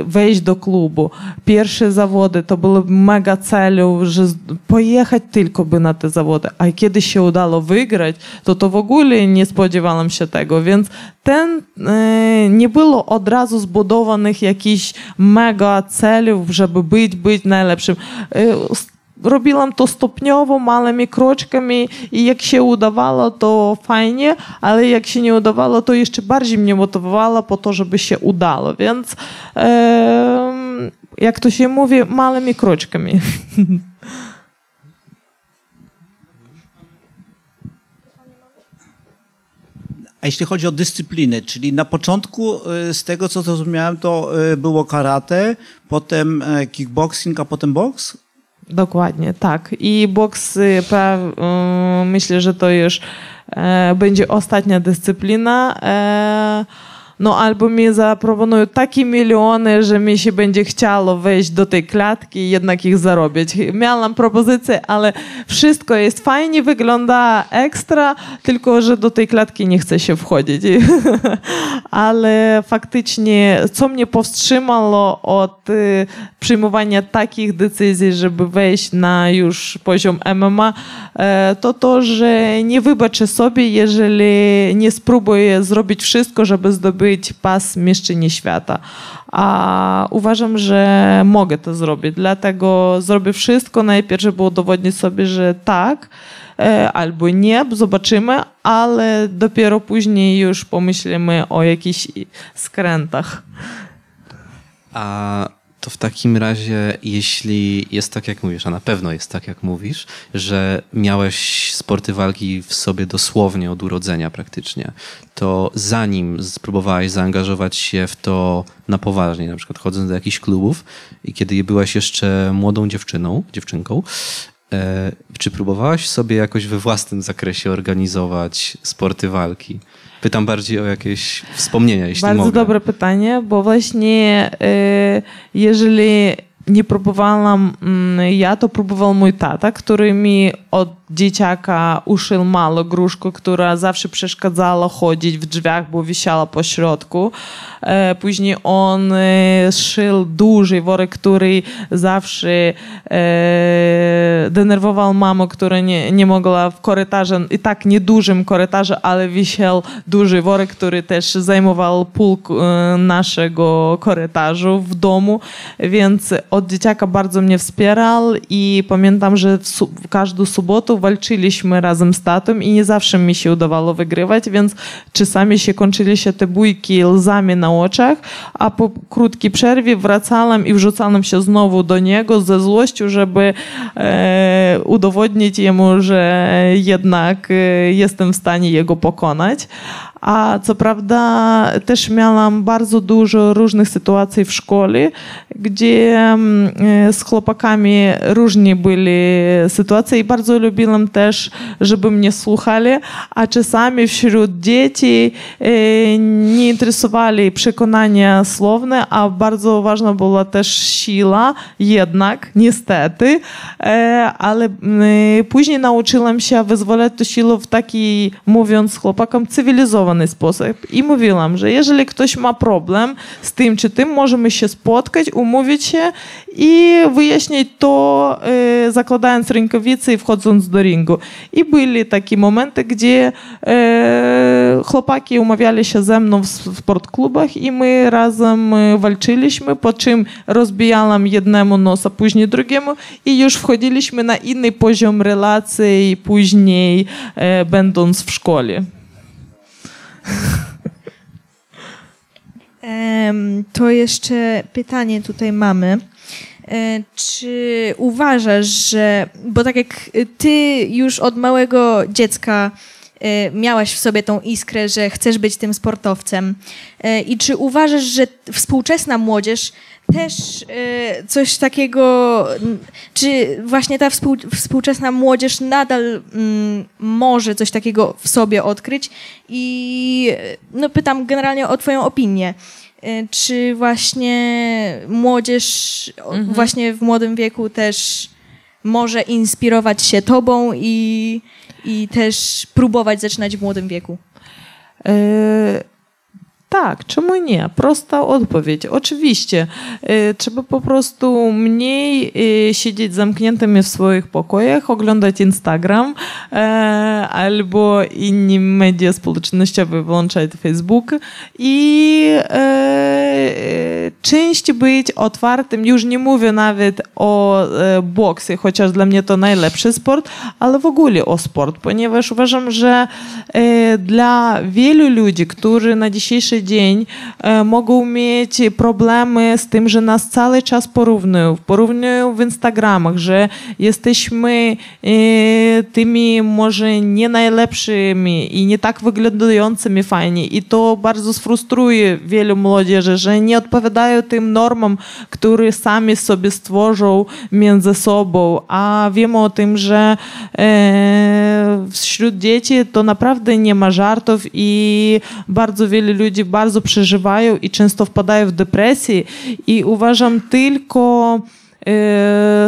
wejść do klubu. Pierwsze zawody to były mega celu, że pojechać tylko by na te zawody, a kiedy się udało wygrać, to to w ogóle nie spodziewałam się tego, więc ten nie było od razu zbudowanych jakichś mega celów, żeby być, być najlepszym. Robiłam to stopniowo, małymi kroczkami i jak się udawało, to fajnie, ale jak się nie udawało, to jeszcze bardziej mnie motywowało po to, żeby się udało. Więc jak to się mówi, małymi kroczkami. A jeśli chodzi o dyscypliny, czyli na początku y, z tego co zrozumiałem, to y, było karate, potem e, kickboxing, a potem boks? Dokładnie, tak. I boks, y, myślę, że to już e, będzie ostatnia dyscyplina. No albo mi zaproponują takie miliony, że mi się będzie chciało wejść do tej klatki i jednak ich zarobić. Miałam propozycję, ale wszystko jest fajnie, wygląda ekstra, tylko że do tej klatki nie chce się wchodzić. ale faktycznie, co mnie powstrzymało od y, przyjmowania takich decyzji, żeby wejść na już poziom MMA, e, to to, że nie wybaczę sobie, jeżeli nie spróbuję zrobić wszystko, żeby zdobyć być pas mieszczyni świata. A uważam, że mogę to zrobić, dlatego zrobię wszystko najpierw, żeby udowodnić sobie, że tak, e, albo nie, zobaczymy, ale dopiero później już pomyślimy o jakichś skrętach. A to w takim razie, jeśli jest tak, jak mówisz, a na pewno jest tak, jak mówisz, że miałeś sporty walki w sobie dosłownie od urodzenia praktycznie, to zanim spróbowałeś zaangażować się w to na poważnie, na przykład chodząc do jakichś klubów i kiedy byłaś jeszcze młodą dziewczyną, dziewczynką, czy próbowałaś sobie jakoś we własnym zakresie organizować sporty walki? Pytam bardziej o jakieś wspomnienia, jeśli Bardzo mogę. dobre pytanie, bo właśnie e, jeżeli nie próbowałam mm, ja, to próbował mój tata, który mi od dzieciaka uszył mało gruszkę, która zawsze przeszkadzała chodzić w drzwiach, bo wisiała po środku. E, później on e, szył duży worek, który zawsze e, denerwował mamę, która nie, nie mogła w korytarze, i tak niedużym korytarze, ale wisiał duży worek, który też zajmował pół naszego korytarzu w domu, więc od dzieciaka bardzo mnie wspierał i pamiętam, że w, w każdą sobotę walczyliśmy razem z tatą i nie zawsze mi się udawało wygrywać, więc czasami się kończyli się te bójki łzami na oczach, a po krótkiej przerwie wracałem i wrzucałem się znowu do niego ze złością, żeby e, udowodnić jemu, że jednak e, jestem w stanie jego pokonać. A co prawda też miałam bardzo dużo różnych sytuacji w szkole, gdzie mm, e, z chłopakami różnie były sytuacje i bardzo lubiłam też, żeby mnie słuchali, a czasami wśród dzieci e, nie interesowali przekonania słowne, a bardzo ważna była też siła, jednak niestety, e, ale później nauczyłam się wyzwalać tę siłę w taki, mówiąc chłopakom, cywilizowany sposób i mówiłam, że jeżeli ktoś ma problem z tym czy tym, możemy się spotkać, umówić się i wyjaśnić to, e, zakładając rękawice i wchodząc do ringu. I byli takie momenty, gdzie e, chłopaki umawiali się ze mną w sportklubach i my razem e, walczyliśmy, po czym rozbijałam jednemu nos, a później drugiemu i już wchodziliśmy na inny poziom relacji później e, będąc w szkole. To jeszcze pytanie tutaj mamy. E, czy uważasz, że, bo tak jak ty już od małego dziecka e, miałaś w sobie tą iskrę, że chcesz być tym sportowcem. E, I czy uważasz, że współczesna młodzież też e, coś takiego, czy właśnie ta współ, współczesna młodzież nadal mm, może coś takiego w sobie odkryć? I no, pytam generalnie o Twoją opinię. E, Czy właśnie młodzież o- właśnie w młodym wieku też może inspirować się tobą i, i też próbować zaczynać w młodym wieku? E, tak, czemu nie? Prosta odpowiedź. Oczywiście, e, trzeba po prostu mniej e, siedzieć zamkniętymi w swoich pokojach, oglądać Instagram e, albo inne media społecznościowe, włączać Facebook i e, częściej być otwartym. Już nie mówię nawet o e, boksie, chociaż dla mnie to najlepszy sport, ale w ogóle o sport, ponieważ uważam, że e, dla wielu ludzi, którzy na dzisiejszy dzień e, mogą mieć problemy z tym, że nas cały czas porównują, porównują w Instagramach, że jesteśmy e, tymi może nie najlepszymi i nie tak wyglądającymi fajnie. I to bardzo sfrustruje wielu młodzieży, że nie odpowiadają tym normom, które sami sobie stworzą między sobą, a wiemy o tym, że e, wśród dzieci to naprawdę nie ma żartów i bardzo wiele ludzi i często wpadają w depresję i uważam tylko e,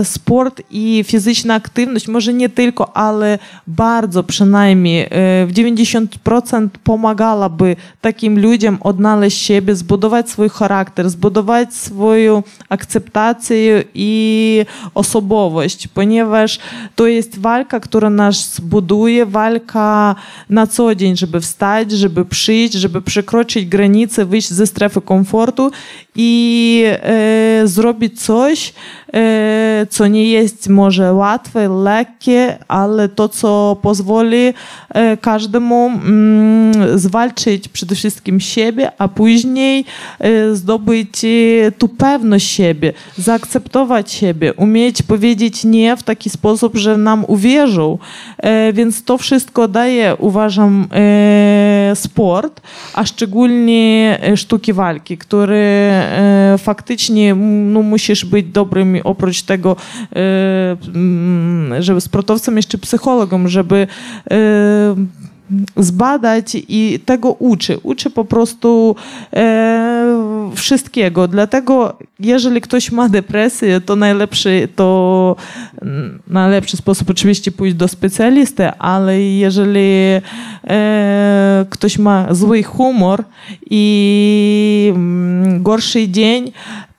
sport i fizyczna aktywność, może nie tylko, ale bardzo przynajmniej e, w 90% pomagałaby takim ludziom odnaleźć siebie, zbudować swój charakter, zbudować swoją akceptację i osobowość, ponieważ to jest walka, która nas buduje, walka na co dzień, żeby wstać, żeby przyjść, żeby przekroczyć granice, wyjść ze strefy komfortu i e, zrobić coś, e, co nie jest może łatwe, lekkie, ale to, co pozwoli e, każdemu mm, zwalczyć przede wszystkim siebie, a później zdobyć tu pewność siebie, zaakceptować siebie, umieć powiedzieć nie w taki sposób, że nam uwierzą. Więc to wszystko daje, uważam, sport, a szczególnie sztuki walki, które faktycznie m, no, musisz być dobrym oprócz tego, e, żeby sportowcem, jeszcze psychologiem, żeby e, zbadać i tego uczy. Uczy po prostu e, wszystkiego. Dlatego, jeżeli ktoś ma depresję, to najlepszy, to najlepszy sposób oczywiście pójść do specjalisty, ale jeżeli e, ktoś ma zły humor i mm, gorszy dzień,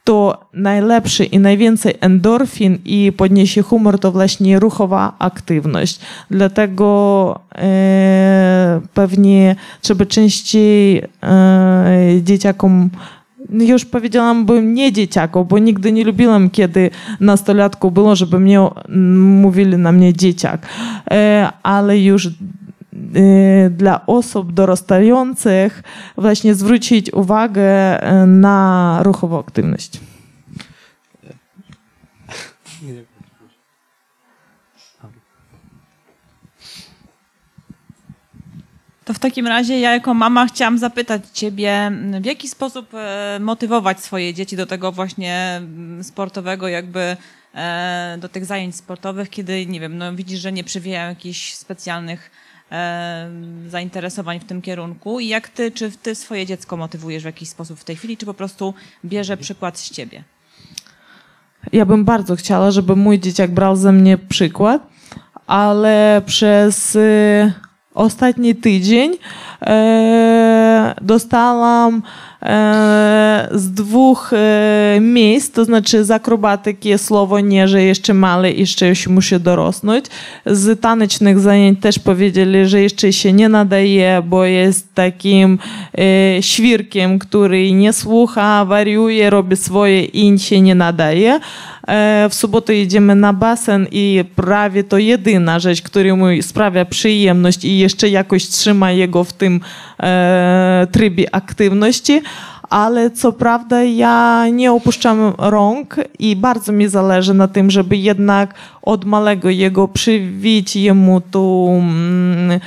to najlepszy i najwięcej endorfin i podniesie humor to właśnie ruchowa aktywność. Dlatego e, pewnie trzeba częściej e, dzieciakom już powiedziałam, byłem nie dzieciaką, bo nigdy nie lubiłam, kiedy nastolatką było, żeby mnie mówili na mnie dzieciak. E, ale już dla osób dorastających właśnie zwrócić uwagę e, na ruchową aktywność. To w takim razie ja jako mama chciałam zapytać ciebie, w jaki sposób e, motywować swoje dzieci do tego właśnie mm, sportowego, jakby e, do tych zajęć sportowych, kiedy, nie wiem, no widzisz, że nie przewijają jakichś specjalnych zainteresowań w tym kierunku i jak ty, czy ty swoje dziecko motywujesz w jakiś sposób w tej chwili, czy po prostu bierze przykład z ciebie? Ja bym bardzo chciała, żeby mój dzieciak brał ze mnie przykład, ale przez y, ostatni tydzień e, dostałam z dwóch e, miejsc, to znaczy z akrobatyki słowo nie, że jeszcze mały, jeszcze się musi dorosnąć. Z tanecznych zajęć też powiedzieli, że jeszcze się nie nadaje, bo jest takim e, świrkiem, który nie słucha, wariuje, robi swoje i się nie nadaje. E, W sobotę jedziemy na basen i prawie to jedyna rzecz, która mu sprawia przyjemność i jeszcze jakoś trzyma jego w tym e, trybie aktywności. ale co prawda ja nie opuszczam rąk i bardzo mi zależy na tym, żeby jednak od małego jego przywieźć jemu tą mm,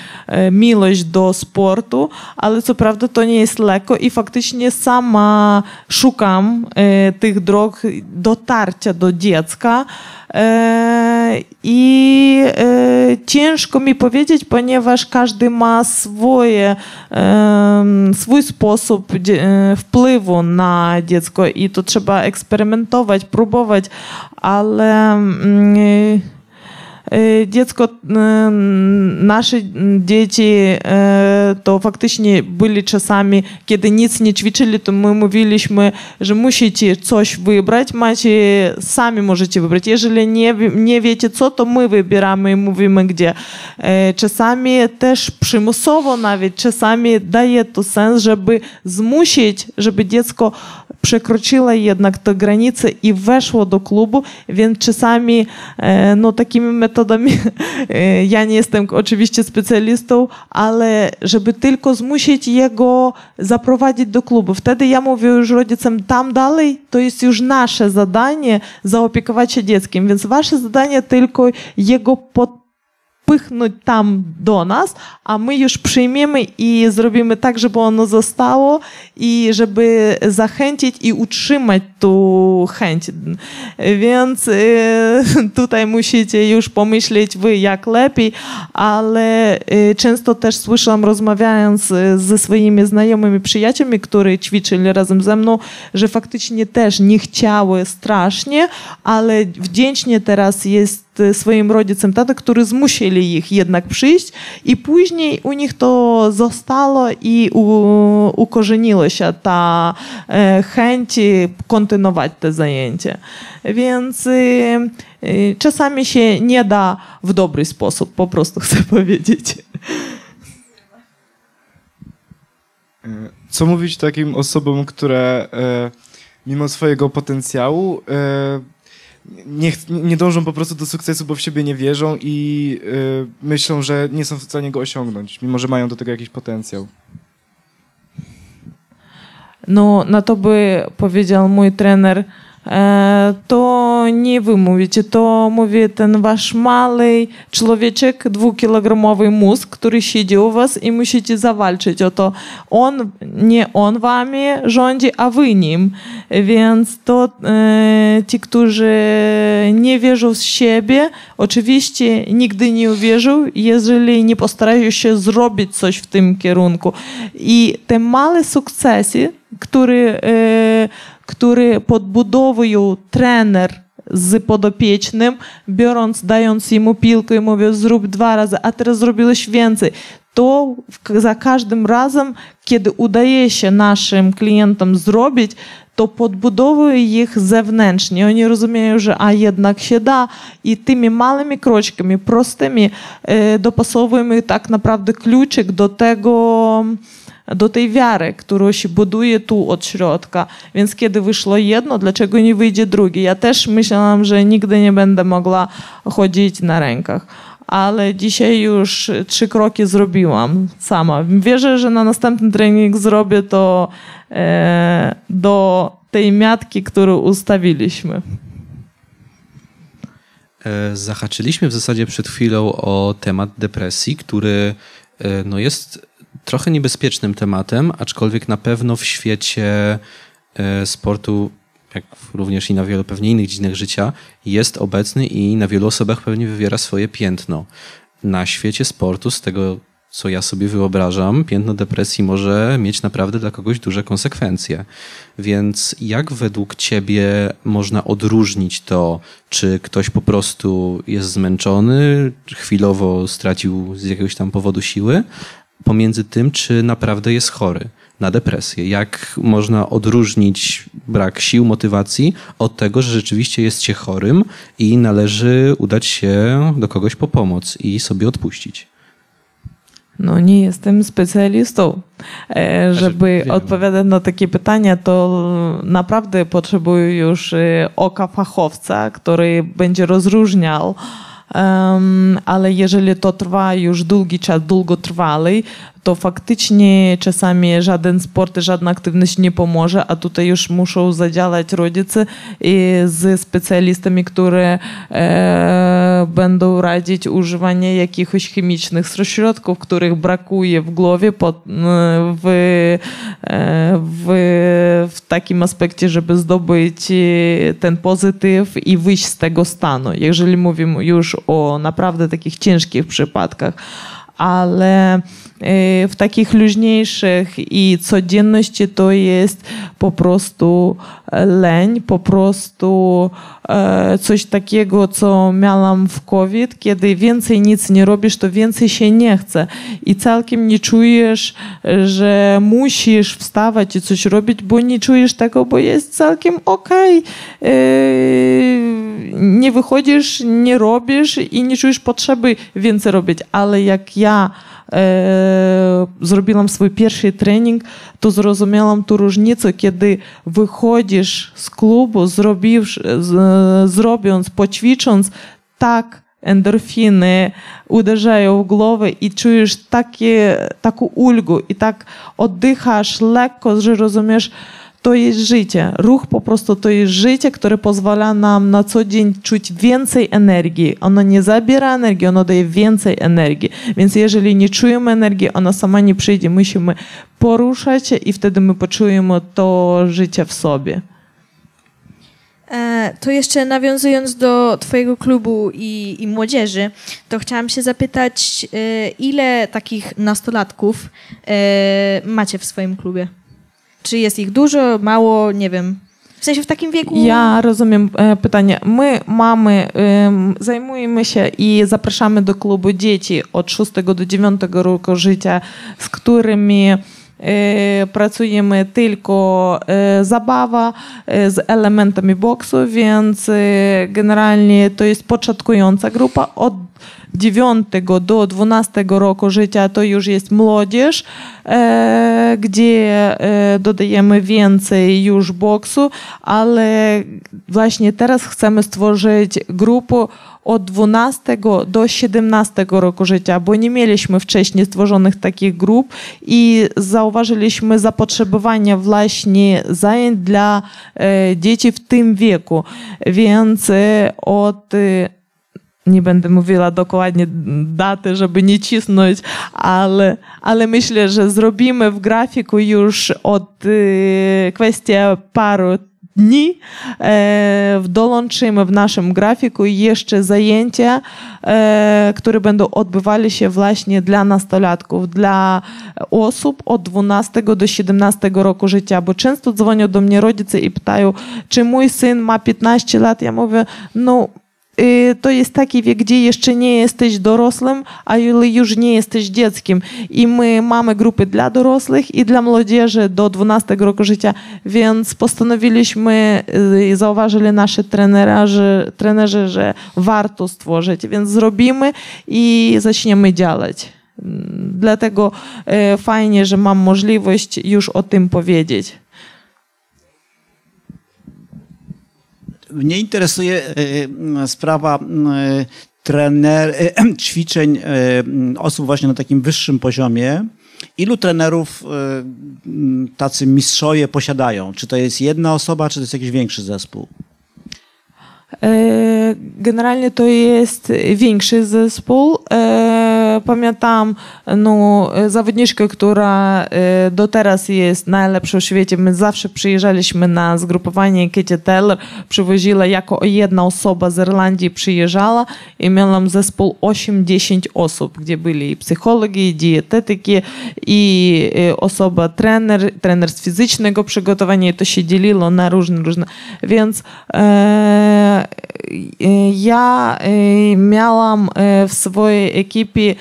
miłość do sportu, ale co prawda to nie jest lekko i faktycznie sama szukam e, tych dróg dotarcia do dziecka. I ciężko mi powiedzieć, ponieważ każdy ma swoje, swój sposób wpływu na dziecko i to trzeba eksperymentować, próbować, ale dziecko, nasze dzieci to faktycznie byli czasami, kiedy nic nie ćwiczyli, to my mówiliśmy, że musicie coś wybrać, macie, sami możecie wybrać. Jeżeli nie, nie wiecie co, to my wybieramy i mówimy gdzie. Czasami też przymusowo nawet, czasami daje to sens, żeby zmusić, żeby dziecko przekroczyło jednak te granice i weszło do klubu, więc czasami no, takimi metodami, ja nie jestem oczywiście specjalistą, ale żeby tylko zmusić jego zaprowadzić do klubu. Wtedy ja mówię już rodzicom, tam dalej to jest już nasze zadanie zaopiekować się dzieckiem, więc wasze zadanie tylko jego pod wpychnąć tam do nas, a my już przyjmiemy i zrobimy tak, żeby ono zostało i żeby zachęcić i utrzymać tą chęć. Więc tutaj musicie już pomyśleć wy jak lepiej, ale często też słyszałam rozmawiając ze swoimi znajomymi przyjaciółmi, którzy ćwiczyli razem ze mną, że faktycznie też nie chciały strasznie, ale wdzięcznie teraz jest swoim rodzicom tata, którzy zmusili ich jednak przyjść i później u nich to zostało i u, ukorzeniło się ta e, chęć kontynuować te zajęcia. Więc e, czasami się nie da w dobry sposób, po prostu chcę powiedzieć. Co mówić takim osobom, które e, mimo swojego potencjału nie, nie dążą po prostu do sukcesu, bo w siebie nie wierzą i y, myślą, że nie są w stanie go osiągnąć, mimo że mają do tego jakiś potencjał. No, na to by powiedział mój trener, wy mówicie, to mówi ten wasz mały człowieczek, dwukilogramowy mózg, który siedzi u was i musicie zawalczyć o to. On, nie on wami rządzi, a wy nim. Więc to e, ci, którzy nie wierzą z siebie, oczywiście nigdy nie uwierzą, jeżeli nie postarają się zrobić coś w tym kierunku. I te małe sukcesy, które e, który podbudowują trener z podopiecznym, biorąc, dając mu piłkę i mówią zrób dwa razy, a teraz zrobiłeś więcej. To za każdym razem, kiedy udaje się naszym klientom zrobić, to podbudowuje ich zewnętrznie. Oni rozumieją, że a jednak się da i tymi małymi kroczkami, prostymi e, dopasowujemy tak naprawdę kluczyk do tego, do tej wiary, którą się buduje tu od środka. Więc kiedy wyszło jedno, dlaczego nie wyjdzie drugie? Ja też myślałam, że nigdy nie będę mogła chodzić na rękach. Ale dzisiaj już trzy kroki zrobiłam sama. Wierzę, że na następny trening zrobię to do tej miatki, którą ustawiliśmy. E, zahaczyliśmy w zasadzie przed chwilą o temat depresji, który e, no jest trochę niebezpiecznym tematem, aczkolwiek na pewno w świecie e, sportu, jak również i na wielu pewnie innych dziedzinach życia, jest obecny i na wielu osobach pewnie wywiera swoje piętno. Na świecie sportu, z tego co ja sobie wyobrażam, piętno depresji może mieć naprawdę dla kogoś duże konsekwencje. Więc jak według Ciebie można odróżnić to, czy ktoś po prostu jest zmęczony, chwilowo stracił z jakiegoś tam powodu siły, pomiędzy tym, czy naprawdę jest chory na depresję. Jak można odróżnić brak sił, motywacji od tego, że rzeczywiście jest się chorym i należy udać się do kogoś po pomoc i sobie odpuścić? No nie jestem specjalistą. E, żeby odpowiadać na takie pytania, to naprawdę potrzebuję już e, oka fachowca, który będzie rozróżniał ale jeżeli to trwa już długi czas, długotrwały, to faktycznie czasami żaden sport, żadna aktywność nie pomoże, a tutaj już muszą zadziałać rodzice i z specjalistami, które e, będą radzić używanie jakichś chemicznych środków, których brakuje w głowie pod, w, w, w takim aspekcie, żeby zdobyć ten pozytyw i wyjść z tego stanu. Jeżeli mówimy już o naprawdę takich ciężkich przypadkach, ale w takich luźniejszych i codzienności to jest po prostu leń, po prostu coś takiego, co miałam w COVID, kiedy więcej nic nie robisz, to więcej się nie chce i całkiem nie czujesz, że musisz wstawać i coś robić, bo nie czujesz tego, bo jest całkiem okej. Okay. Nie wychodzisz, nie robisz i nie czujesz potrzeby więcej robić, ale jak ja e, zrobiłam swój pierwszy trening, to zrozumiałam tu różnicę, kiedy wychodzisz z klubu, zrobisz, zrobiąc, poćwicząc tak endorfiny uderzają w głowę i czujesz takie, taką ulgę i tak oddychasz lekko, że rozumiesz, to jest życie. Ruch po prostu to jest życie, które pozwala nam na co dzień czuć więcej energii. Ono nie zabiera energii, ono daje więcej energii. Więc jeżeli nie czujemy energii, ona sama nie przyjdzie. Musimy poruszać się i wtedy my poczujemy to życie w sobie. To jeszcze nawiązując do Twojego klubu i, i, młodzieży, to chciałam się zapytać, ile takich nastolatków macie w swoim klubie? Czy jest ich dużo, mało, nie wiem. W sensie w takim wieku? Ja rozumiem pytanie. My mamy, zajmujemy się i zapraszamy do klubu dzieci od 6 do 9 roku życia, z którymi pracujemy tylko zabawa z elementami boksu, więc generalnie to jest początkująca grupa od 9 do 12 roku życia to już jest młodzież, gdzie dodajemy więcej już boksu, ale właśnie teraz chcemy stworzyć grupę od 12 do 17 roku życia, bo nie mieliśmy wcześniej stworzonych takich grup i zauważyliśmy zapotrzebowanie właśnie zajęć dla dzieci w tym wieku. Więc od nie będę mówiła dokładnie daty, żeby nie cisnąć, ale, ale myślę, że zrobimy w grafiku już od y, kwestia paru dni e, dołączymy w naszym grafiku jeszcze zajęcia, e, które będą odbywali się właśnie dla nastolatków, dla osób od 12 do 17 roku życia, bo często dzwonią do mnie rodzice i pytają, czy mój syn ma 15 lat, ja mówię, no to jest taki wiek, gdzie jeszcze nie jesteś dorosłym, ale już nie jesteś dzieckiem. I my mamy grupy dla dorosłych i dla młodzieży do 12 roku życia, więc postanowiliśmy i zauważyli nasi trenerzy, trenerzy, że warto stworzyć, więc zrobimy i zaczniemy działać. Dlatego fajnie, że mam możliwość już o tym powiedzieć. Mnie interesuje sprawa trener, ćwiczeń osób właśnie na takim wyższym poziomie. Ilu trenerów tacy mistrzowie posiadają? Czy to jest jedna osoba, czy to jest jakiś większy zespół? Generalnie to jest większy zespół. Pamiętam no, zawodniczkę, która do teraz jest najlepsza w świecie. My zawsze przyjeżdżaliśmy na zgrupowanie Katie Taylor. Przywoziła jako jedna osoba z Irlandii przyjeżdżała i miałam zespół 8-10 osób, gdzie byli psychologi, dietetyki i osoba trener, trener z fizycznego przygotowania i to się dzieliło na różne, różne. Więc e, ja miałam w swojej ekipie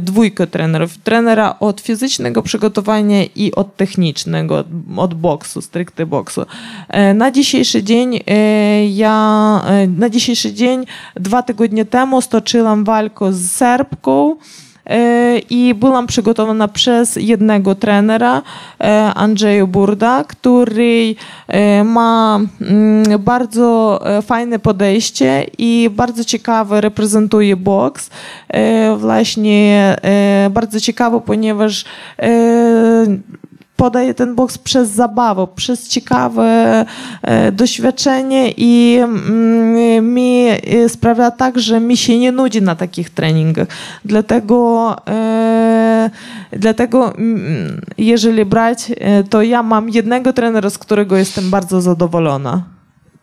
dwójkę trenerów. Trenera od fizycznego przygotowania i od technicznego, od boksu, stricte boksu. Na dzisiejszy dzień ja, na dzisiejszy dzień dwa tygodnie temu stoczyłam walkę z Serbką i byłam przygotowana przez jednego trenera, e, Andrzeju Burda, który e, ma mm, bardzo e, fajne podejście i bardzo ciekawe reprezentuje boks. Właśnie bardzo ciekawe, ponieważ podaje ten boks przez zabawę, przez ciekawe e, doświadczenie i mm, mi e, sprawia tak, że mi się nie nudzi na takich treningach. Dlatego, e, dlatego mm, jeżeli brać, to ja mam jednego trenera, z którego jestem bardzo zadowolona.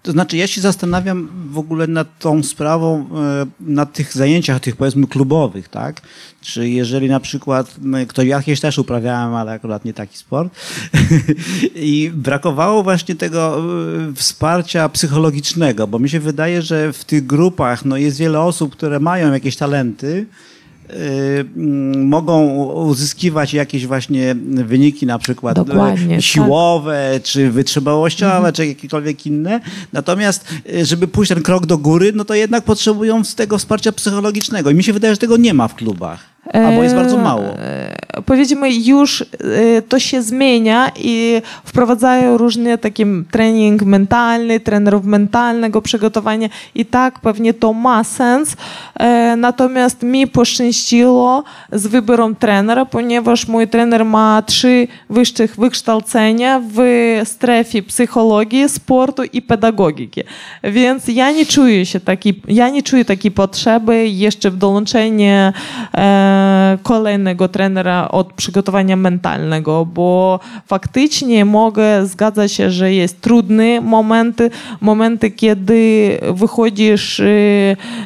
To znaczy, ja się zastanawiam w ogóle nad tą sprawą, e, na tych zajęciach, tych powiedzmy klubowych, tak? Czy jeżeli na przykład, no, kto ja kiedyś też uprawiałem, ale akurat nie taki sport, i brakowało właśnie tego e, wsparcia psychologicznego, bo mi się wydaje, że w tych grupach no, jest wiele osób, które mają jakieś talenty, mogą uzyskiwać jakieś właśnie wyniki na przykład Dokładnie, e, tak. siłowe, czy wytrzymałościowe, czy jakiekolwiek inne. Natomiast e, żeby pójść ten krok do góry, no to jednak potrzebują z tego wsparcia psychologicznego. I mi się wydaje, że tego nie ma w klubach. Albo jest bardzo mało. E, Powiedzmy, już e, to się zmienia i wprowadzają różne takie trening mentalny, trenerów mentalnego przygotowania i tak pewnie to ma sens. E, Natomiast mi poszczęściło z wyborem trenera, ponieważ mój trener ma trzy wyższych wykształcenia w strefie psychologii, sportu i pedagogiki. Więc ja nie czuję się takiej, ja nie czuję takiej potrzeby jeszcze w dołączenie e, kolejnego trenera od przygotowania mentalnego, bo faktycznie mogę zgadzać się, że jest trudne momenty, momenty, kiedy wychodzisz e,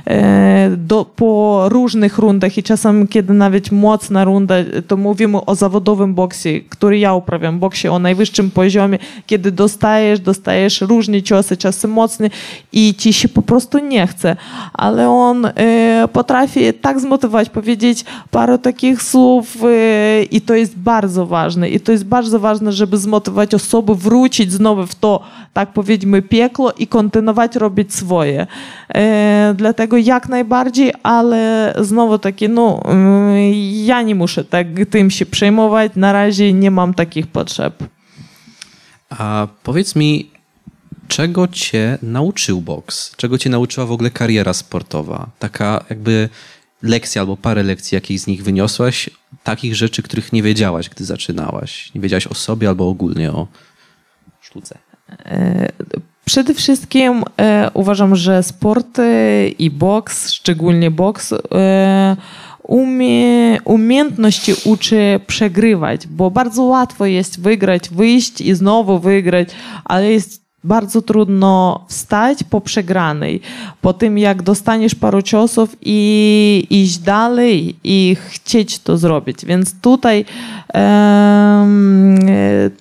e, do, po różnych rundach i czasem, kiedy nawet mocna runda, to mówimy o zawodowym boksie, który ja uprawiam, boksie o najwyższym poziomie, kiedy dostajesz, dostajesz różne ciosy, czasem mocne i ci się po prostu nie chce, ale on e, potrafi tak zmotywować, powiedzieć parę takich słów e, i to jest bardzo ważne. I to jest bardzo ważne, żeby zmotywować osobę, wrócić znowu w to, tak powiedzmy, piekło i kontynuować robić swoje. E, dlatego jak najbardziej, ale znowu takie, no, mm, ja nie muszę tak tym się przejmować, na razie nie mam takich potrzeb. A powiedz mi, czego cię nauczył boks? Czego cię nauczyła w ogóle kariera sportowa? Taka jakby lekcja albo parę lekcji, jakiej z nich wyniosłaś, takich rzeczy, których nie wiedziałaś, gdy zaczynałaś. Nie wiedziałaś o sobie albo ogólnie o sztuce. Przede wszystkim e, uważam, że sport e, i boks, szczególnie boks, e, umie, umiejętności uczy przegrywać, bo bardzo łatwo jest wygrać, wyjść i znowu wygrać, ale jest bardzo trudno wstać po przegranej, po tym jak dostaniesz paru ciosów i iść dalej i chcieć to zrobić. Więc tutaj e,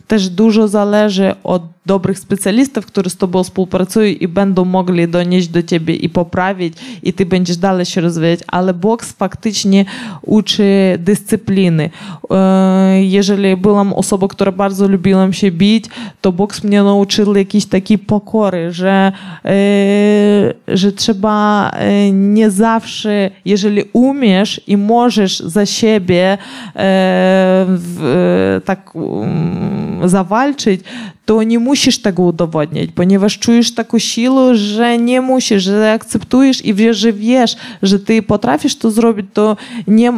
też dużo zależy od dobrych specjalistów, którzy z tobą współpracują i będą mogli donieść do ciebie i poprawić i ty będziesz dalej się rozwijać, ale boks faktycznie uczy dyscypliny. E, Jeżeli byłam osobą, która bardzo lubiłam się bić, to boks mnie nauczył jakiejś takiej pokory, że, e, że trzeba e, nie zawsze, jeżeli umiesz i możesz za siebie tak um, zawalczyć, to nie musisz tego udowodnić, ponieważ czujesz taką siłę, że nie musisz, że akceptujesz i wiesz, że wiesz, że ty potrafisz to zrobić, to, nie,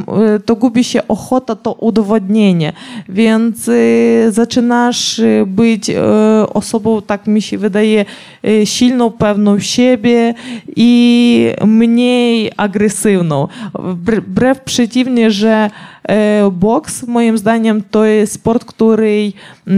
to gubi się ochota, to udowodnienie. Więc zaczynasz być osobą, tak mi się wydaje, silną, pewną siebie i mniej agresywną. Wbr- Wbrew przeciwnie, że boks moim zdaniem to jest sport, który e,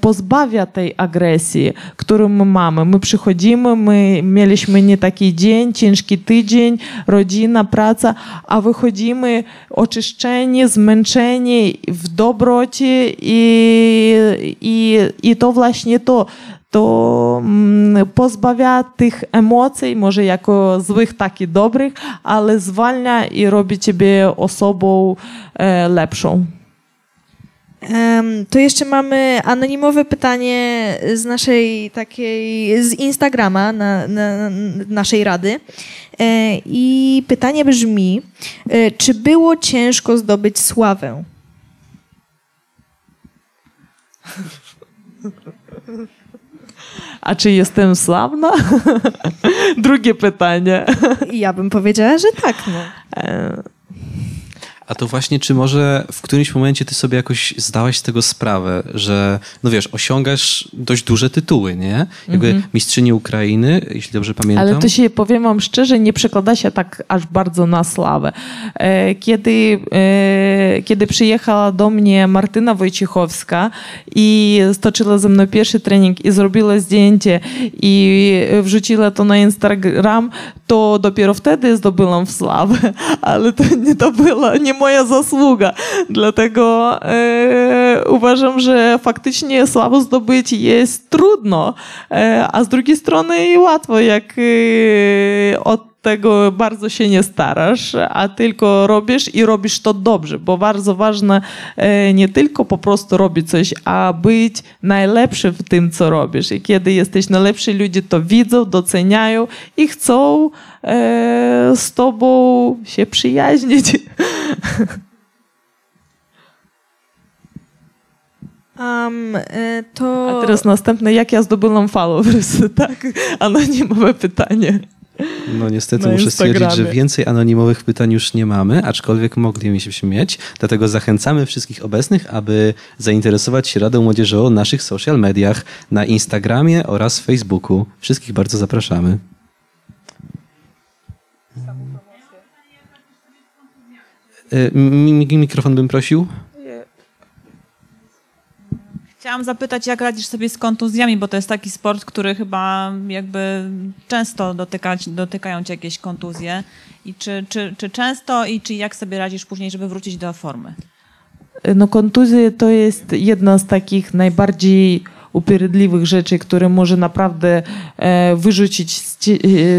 pozbawia tej agresji, którą my mamy. My przychodzimy, my mieliśmy nie taki dzień, ciężki tydzień, rodzina, praca, a wychodzimy oczyszczeni, zmęczeni w dobroci i, i, i to właśnie to to mm, pozbawia tych emocji, może jako złych, tak i dobrych, ale zwalnia i robi ciebie osobą e, lepszą. To jeszcze mamy anonimowe pytanie z naszej takiej, z Instagrama, na, na, na naszej rady. E, I pytanie brzmi, e, czy było ciężko zdobyć sławę? A czy jestem sławna? Drugie pytanie. Ja bym powiedziała, że tak. No. A to właśnie, czy może w którymś momencie ty sobie jakoś zdałaś z tego sprawę, że, no wiesz, osiągasz dość duże tytuły, nie? Jakby mistrzyni Ukrainy, jeśli dobrze pamiętam. Ale to się, powiem wam szczerze, nie przekłada się tak aż bardzo na sławę. E, Kiedy, e, kiedy przyjechała do mnie Martyna Wojciechowska i stoczyła ze mną pierwszy trening i zrobiła zdjęcie i wrzuciła to na Instagram, to dopiero wtedy zdobyłam sławę, ale to nie to była nie moja zasługa. Dlatego e, uważam, że faktycznie sławę zdobyć jest trudno, e, a z drugiej strony łatwo, jak e, od tego bardzo się nie starasz, a tylko robisz i robisz to dobrze, bo bardzo ważne e, nie tylko po prostu robić coś, a być najlepszy w tym, co robisz. I kiedy jesteś najlepszy, ludzie to widzą, doceniają i chcą e, z tobą się przyjaźnić. Um, to... A teraz następne, jak ja zdobyłam followers, tak? Anonimowe pytanie. No niestety muszę stwierdzić, że więcej anonimowych pytań już nie mamy, aczkolwiek moglibyśmy mieć. Dlatego zachęcamy wszystkich obecnych, aby zainteresować się Radą Młodzieżową w naszych social mediach, na Instagramie oraz Facebooku. Wszystkich bardzo zapraszamy. Y, mi- mi- Mikrofon bym prosił. Chciałam zapytać, jak radzisz sobie z kontuzjami, bo to jest taki sport, który chyba jakby często dotyka, dotykają cię jakieś kontuzje. I czy, czy, czy często i czy jak sobie radzisz później, żeby wrócić do formy? No kontuzje to jest jedna z takich najbardziej upierdliwych rzeczy, które może naprawdę e, wyrzucić z, e,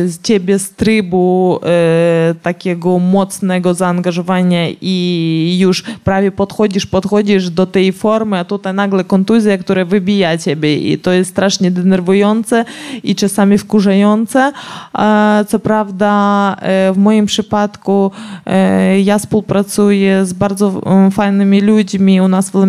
z ciebie z trybu e, takiego mocnego zaangażowania i już prawie podchodzisz, podchodzisz do tej formy, a tutaj nagle kontuzja, która wybija ciebie i to jest strasznie denerwujące i czasami wkurzające. E, co prawda e, w moim przypadku e, ja współpracuję z bardzo e, fajnymi ludźmi u nas w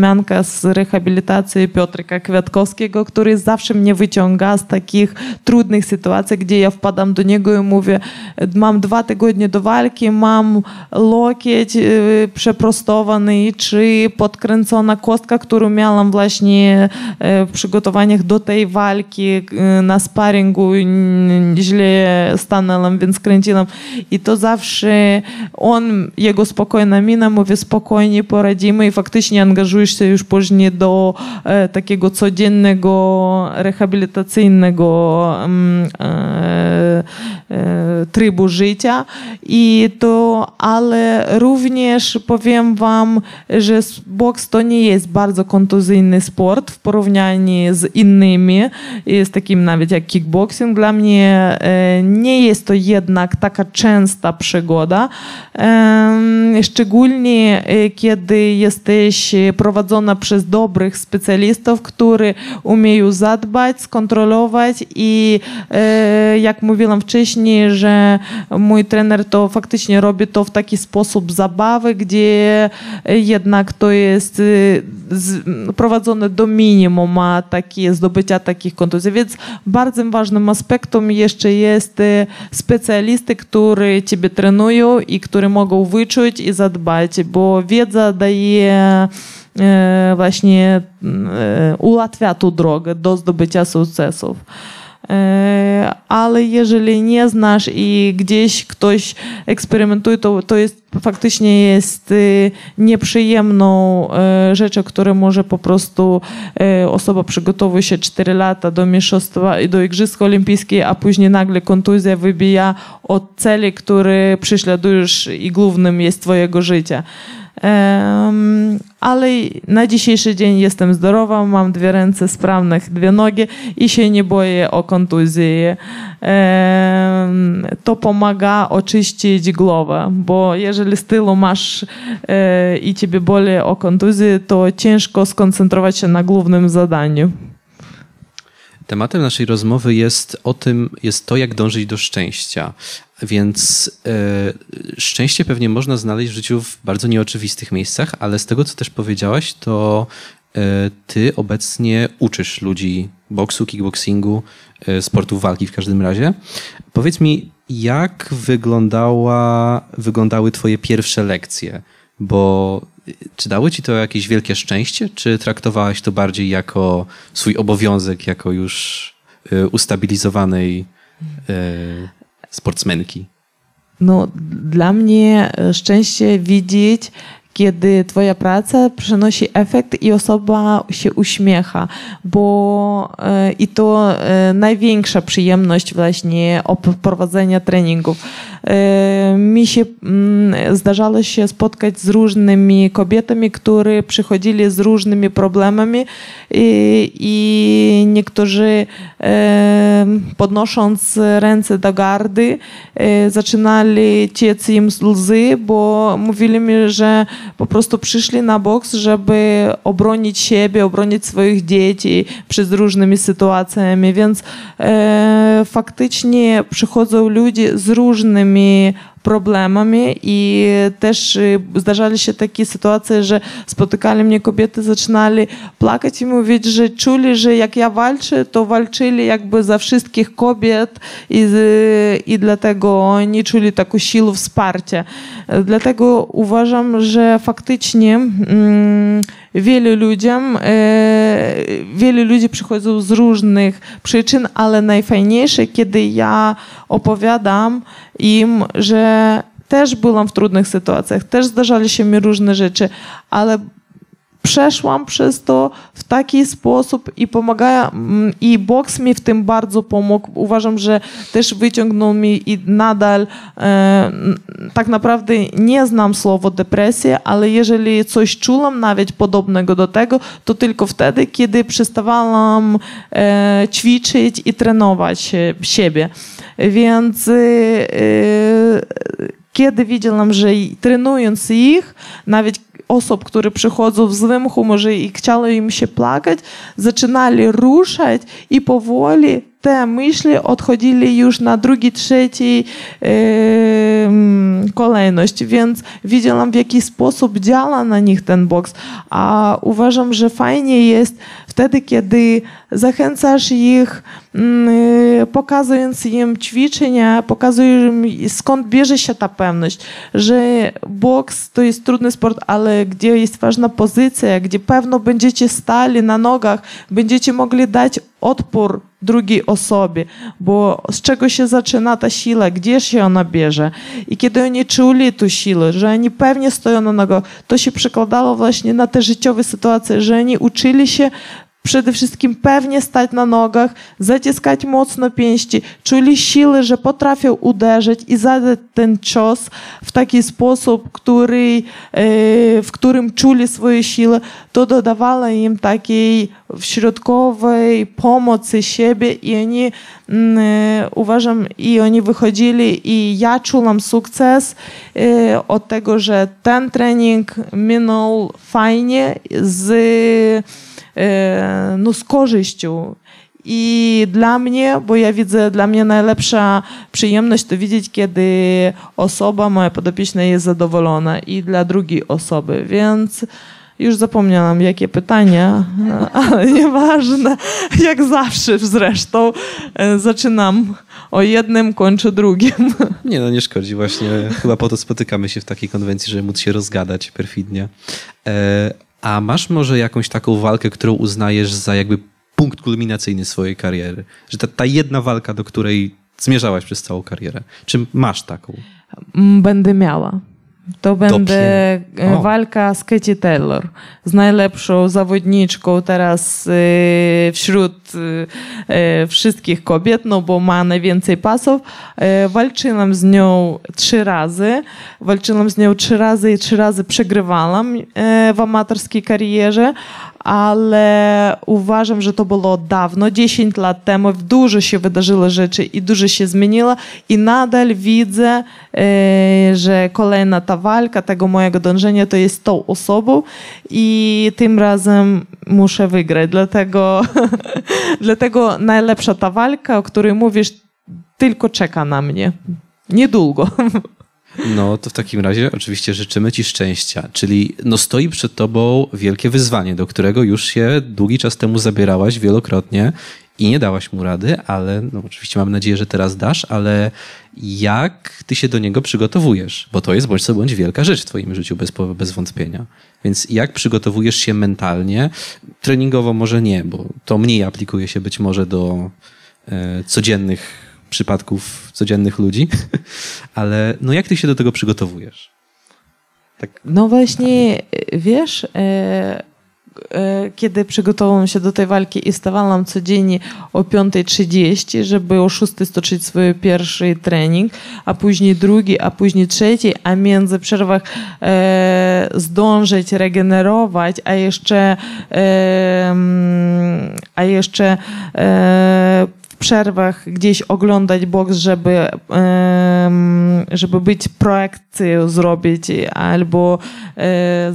z rehabilitacji Piotrka Kwiatkowskiego, który zawsze mnie wyciąga z takich trudnych sytuacji, gdzie ja wpadam do niego i mówię, mam dwa tygodnie do walki, mam lokieć e, przeprostowany, czy podkręcona kostka, którą miałam właśnie e, w przygotowaniach do tej walki e, na sparingu, źle stanęłam, więc kręciłam. I to zawsze on, jego spokojna mina mówi spokojnie poradzimy i faktycznie angażujesz się już później do e, takiego codziennego rehabilitacyjnego mm, e, e, trybu życia. I to, ale również powiem wam, że boks to nie jest bardzo kontuzyjny sport w porównaniu z innymi, jest takim nawet jak kickboxing. Dla mnie e, nie jest to jednak taka częsta przygoda, szczególnie kiedy jesteś prowadzona przez dobrych specjalistów, którzy umieją zadbać, skontrolować i e, jak mówiłam wcześniej, że mój trener to faktycznie robi to w taki sposób zabawy, gdzie jednak to jest e, prowadzone do minimum, a takie zdobycia takich kontuzji. Więc bardzo ważnym aspektem jeszcze jest e, specjalisty, którzy ciebie trenują i którzy mogą wyczuć i zadbać, bo wiedza daje właśnie e, ułatwia tą drogę do zdobycia sukcesów. E, Ale jeżeli nie znasz i gdzieś ktoś eksperymentuje, to, to jest faktycznie jest e, nieprzyjemną e, rzeczą, która może po prostu e, osoba przygotowuje się 4 lata do mistrzostwa i do Igrzysk Olimpijskich, a później nagle kontuzja wybija od celi, które prześladujesz i głównym jest twojego życia. Ale na dzisiejszy dzień jestem zdrowa, mam dwie ręce sprawne, dwie nogi i się nie boję o kontuzję. Em, To pomaga oczyścić głowę, bo jeżeli z tyłu masz e, i ciebie boli o kontuzję, to ciężko skoncentrować się na głównym zadaniu. Tematem naszej rozmowy jest o tym, jest to, jak dążyć do szczęścia. Więc e, szczęście pewnie można znaleźć w życiu w bardzo nieoczywistych miejscach, ale z tego, co też powiedziałaś, to e, ty obecnie uczysz ludzi boksu, kickboxingu, e, sportów walki w każdym razie. Powiedz mi, jak wyglądała, wyglądały twoje pierwsze lekcje? Bo czy dało ci to jakieś wielkie szczęście, czy traktowałaś to bardziej jako swój obowiązek, jako już y, ustabilizowanej y, sportsmenki? No, dla mnie szczęście widzieć, kiedy twoja praca przynosi efekt i osoba się uśmiecha, bo i to największa przyjemność właśnie prowadzenia treningów. E, mi się mm, zdarzało się spotkać z różnymi kobietami, które przychodzili z różnymi problemami i, i niektórzy podnosząc ręce do gardy zaczynali ciec im łzy, bo mówili mi, że po prostu przyszli na boks, żeby obronić siebie, obronić swoich dzieci przed różnymi sytuacjami, więc faktycznie przychodzą ludzie z różnymi problemami i też zdarzali się takie sytuacje, że spotykali mnie kobiety, zaczynali płakać i mówić, że czuli, że jak ja walczę, to walczyli jakby za wszystkich kobiet i, i dlatego oni czuli taką siłę wsparcia. Dlatego uważam, że faktycznie mm, wielu ludziom, e, wielu ludzi przychodzą z różnych przyczyn, ale najfajniejsze, kiedy ja opowiadam im, że też byłam w trudnych sytuacjach, też zdarzali się mi różne rzeczy, ale przeszłam przez to w taki sposób i pomaga, mm, i boks mi w tym bardzo pomógł. Uważam, że też wyciągnął mi i nadal e, tak naprawdę nie znam słowa depresja, ale jeżeli coś czułam nawet podobnego do tego, to tylko wtedy, kiedy przestawałam e, ćwiczyć i trenować siebie. Więc e, kiedy widziałam, że trenując ich, nawet osób, które przychodzą w złym humorze i chciało im się plakać, zaczynali ruszać i powoli te myśli odchodzili już na drugi, trzeci yy, kolejność, więc widziałam w jaki sposób działa na nich ten boks, a uważam, że fajnie jest wtedy, kiedy zachęcasz ich, yy, pokazując im ćwiczenia, pokazując im skąd bierze się ta pewność, że boks to jest trudny sport, ale gdzie jest ważna pozycja, gdzie pewno będziecie stali na nogach, będziecie mogli dać odpór drugiej osobie, bo z czego się zaczyna ta siła, gdzie się ona bierze. I kiedy oni czuli tę siłę, że oni pewnie stoją na nogach, to się przekładało właśnie na te życiowe sytuacje, że oni uczyli się przede wszystkim pewnie stać na nogach, zaciskać mocno pięści, czuli siły, że potrafią uderzyć i zadać ten cios w taki sposób, który, w którym czuli swoje siły, to dodawało im takiej środkowej pomocy siebie i oni uważam, i oni wychodzili i ja czułam sukces od tego, że ten trening minął fajnie z E, no, z korzyścią. I dla mnie, bo ja widzę, dla mnie najlepsza przyjemność to widzieć, kiedy osoba, moja podopieczna jest zadowolona i dla drugiej osoby, więc już zapomniałam, jakie pytania, ale nieważne, jak zawsze zresztą. E, zaczynam o jednym, kończę drugim. Nie no, nie szkodzi właśnie. Chyba po to spotykamy się w takiej konwencji, żeby móc się rozgadać perfidnie. A masz może jakąś taką walkę, którą uznajesz za jakby punkt kulminacyjny swojej kariery? Że ta, ta jedna walka, do której zmierzałaś przez całą karierę. Czy masz taką? Mm, będę miała. To będzie e, walka z Katie Taylor, z najlepszą zawodniczką teraz e, wśród e, wszystkich kobiet, no bo ma najwięcej pasów. Walczyłam z nią trzy razy. Walczyłam z nią trzy razy i trzy razy przegrywałam w amatorskiej karierze, ale uważam, że to było dawno, 10 lat temu, dużo się wydarzyło rzeczy i dużo się zmieniło i nadal widzę, e, że kolejna ta walka tego mojego dążenia to jest tą osobą i tym razem muszę wygrać, dlatego, dlatego najlepsza ta walka, o której mówisz, tylko czeka na mnie. Niedługo. No to w takim razie oczywiście życzymy Ci szczęścia. Czyli no stoi przed Tobą wielkie wyzwanie, do którego już się długi czas temu zabierałaś wielokrotnie i nie dałaś mu rady, ale no oczywiście mam nadzieję, że teraz dasz, ale jak Ty się do niego przygotowujesz? Bo to jest bądź co bądź wielka rzecz w Twoim życiu, bez, bez wątpienia. Więc jak przygotowujesz się mentalnie? Treningowo może nie, bo to mniej aplikuje się być może do e, codziennych przypadków codziennych ludzi, ale no jak ty się do tego przygotowujesz? Tak. No właśnie, wiesz, e, e, kiedy przygotowałam się do tej walki i stawałam codziennie o 5.30, żeby o 6.00 stoczyć swój pierwszy trening, a później drugi, a później trzeci, a między przerwach e, zdążyć regenerować, a jeszcze a jeszcze e, przerwach gdzieś oglądać boks, żeby, żeby być projekcję zrobić, albo e,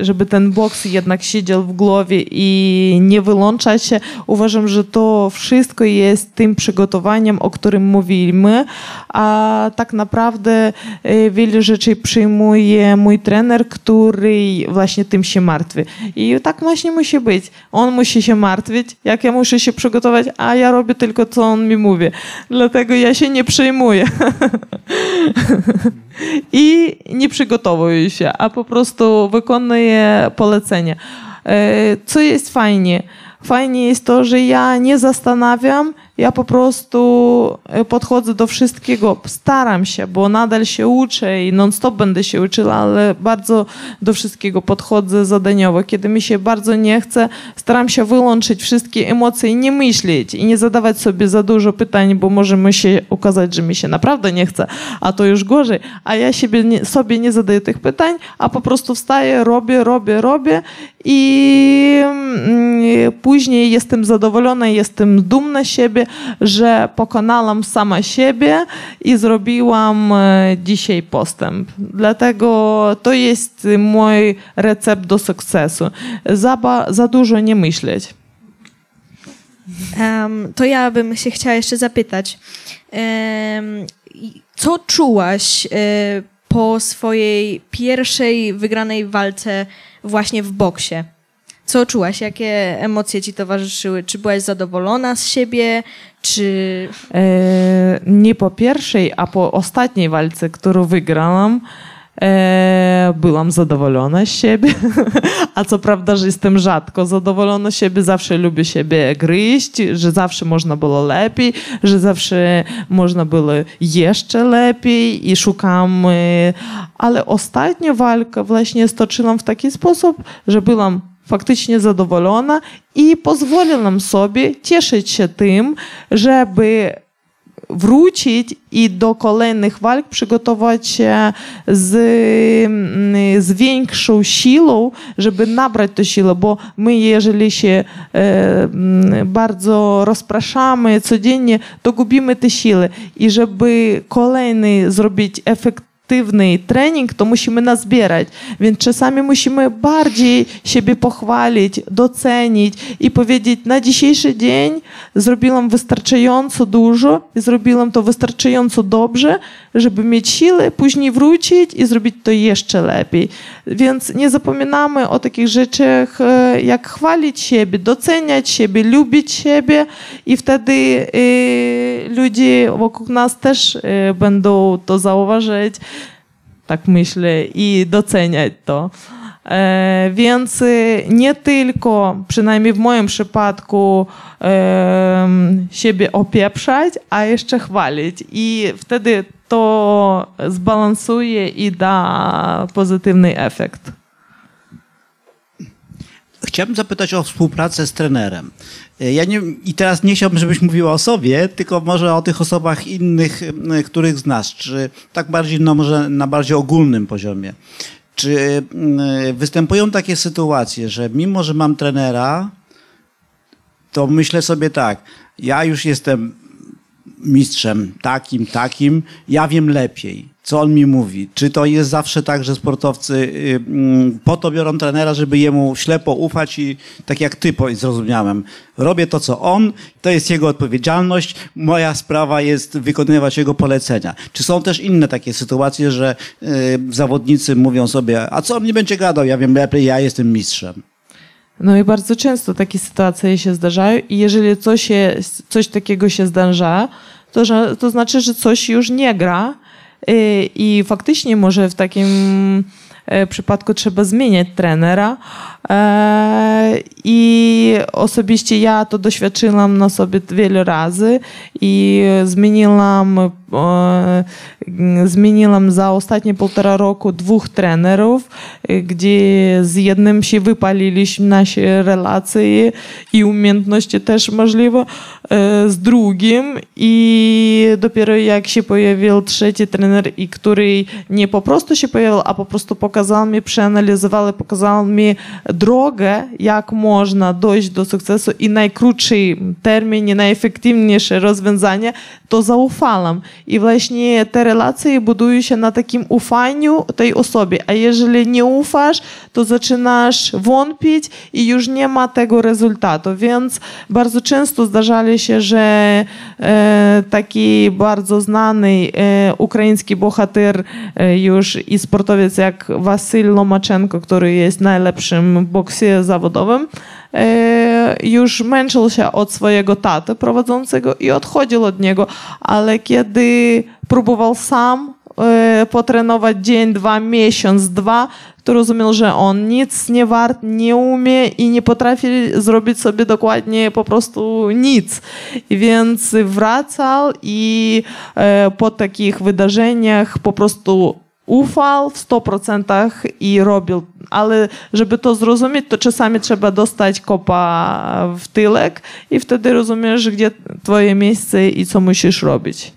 żeby ten boks jednak siedział w głowie i nie wyłączać się. Uważam, że to wszystko jest tym przygotowaniem, o którym mówiliśmy, a tak naprawdę e, wiele rzeczy przyjmuje mój trener, który właśnie tym się martwi. I tak właśnie musi być. On musi się martwić, jak ja muszę się przygotować, a ja ja robię tylko, co on mi mówi. Dlatego ja się nie przejmuję. I nie przygotowuję się, a po prostu wykonuję polecenie. E, co jest fajnie? Fajnie jest to, że ja nie zastanawiam, ja po prostu e, podchodzę do wszystkiego, staram się, bo nadal się uczę i non-stop będę się uczyła, ale bardzo do wszystkiego podchodzę zadaniowo. Kiedy mi się bardzo nie chce, staram się wyłączyć wszystkie emocje i nie myśleć i nie zadawać sobie za dużo pytań, bo może mi się okazać, że mi się naprawdę nie chce, a to już gorzej. A ja siebie sobie nie zadaję tych pytań, a po prostu wstaję, robię, robię, robię i mm, później jestem zadowolona, jestem dumna siebie, że pokonałam sama siebie i zrobiłam e, dzisiaj postęp. Dlatego to jest mój recept do sukcesu. Za, za dużo nie myśleć. Um, to ja bym się chciała jeszcze zapytać, um, co czułaś um, po swojej pierwszej wygranej walce właśnie w boksie? Co czułaś? Jakie emocje ci towarzyszyły? Czy byłaś zadowolona z siebie? Czy... E, nie po pierwszej, a po ostatniej walce, którą wygrałam, e, byłam zadowolona z siebie. A co prawda, że jestem rzadko zadowolona z siebie, zawsze lubię siebie gryźć, że zawsze można było lepiej, że zawsze można było jeszcze lepiej i szukam. E, ale ostatnia walka właśnie stoczyłam w taki sposób, że byłam faktycznie zadowolona i pozwoliłam sobie cieszyć się tym, żeby wrócić i do kolejnych walk przygotować się z, z większą siłą, żeby nabrać tę siłę, bo my jeżeli się e, bardzo rozpraszamy codziennie, to gubimy te siły i żeby kolejny zrobić efekt aktywny trening, to musimy nazbierać. Więc czasami musimy bardziej siebie pochwalić, docenić i powiedzieć, na dzisiejszy dzień zrobiłam wystarczająco dużo i zrobiłam to wystarczająco dobrze, żeby mieć siłę, później wrócić i zrobić to jeszcze lepiej. Więc nie zapominamy o takich rzeczach, e, jak chwalić siebie, doceniać siebie, lubić siebie i wtedy y, ludzie wokół nas też y, będą to zauważyć, tak myślę, i doceniać to. E, więc nie tylko, przynajmniej w moim przypadku, siebie opieprzać, a jeszcze chwalić. I wtedy to zbalansuje i da pozytywny efekt. Chciałbym zapytać o współpracę z trenerem. Ja nie, I teraz nie chciałbym, żebyś mówiła o sobie, tylko może o tych osobach innych, których znasz, czy tak bardziej, no może na bardziej ogólnym poziomie. Czy występują takie sytuacje, że mimo, że mam trenera, to myślę sobie tak, ja już jestem mistrzem takim, takim, ja wiem lepiej, co on mi mówi. Czy to jest zawsze tak, że sportowcy y, mm, po to biorą trenera, żeby jemu ślepo ufać i tak jak ty zrozumiałem, robię to, co on, to jest jego odpowiedzialność, moja sprawa jest wykonywać jego polecenia. Czy są też inne takie sytuacje, że y, zawodnicy mówią sobie, a co on nie będzie gadał, ja wiem lepiej, ja jestem mistrzem. No i bardzo często takie sytuacje się zdarzają i jeżeli coś, się, coś takiego się zdarza, to, że, to znaczy, że coś już nie gra i, i faktycznie może w takim e, przypadku trzeba zmieniać trenera i osobiście ja to doświadczyłam na sobie wiele razy i zmieniłam e, zmieniłam za ostatnie półtora roku dwóch trenerów, gdzie z jednym się wypaliliśmy nasze relacje i umiejętności też możliwe, e, z drugim i dopiero jak się pojawił trzeci trener, i który nie po prostu się pojawił, a po prostu pokazał mi, przeanalizował i pokazał mi drogę, jak można dojść do sukcesu i najkrótszy termin, i najefektywniejsze rozwiązanie, to zaufałam. I właśnie te relacje budują się na takim ufaniu tej osobie. A jeżeli nie ufasz, to zaczynasz wątpić i już nie ma tego rezultatu. Więc bardzo często zdarzali się, że e, taki bardzo znany e, ukraiński bohater e, już i sportowiec jak Wasyl Lomaczenko, który jest najlepszym boksie zawodowym, e, już męczył się od swojego taty prowadzącego i odchodził od niego, ale kiedy próbował sam e, potrenować dzień, dwa, miesiąc, dwa, to rozumiał, że on nic nie wart, nie umie i nie potrafi zrobić sobie dokładnie po prostu nic. Więc wracał i e, po takich wydarzeniach po prostu ufał w 100% i robił. Ale żeby to zrozumieć, to czasami trzeba dostać kopa w tyłek i wtedy rozumiesz, gdzie twoje miejsce i co musisz robić.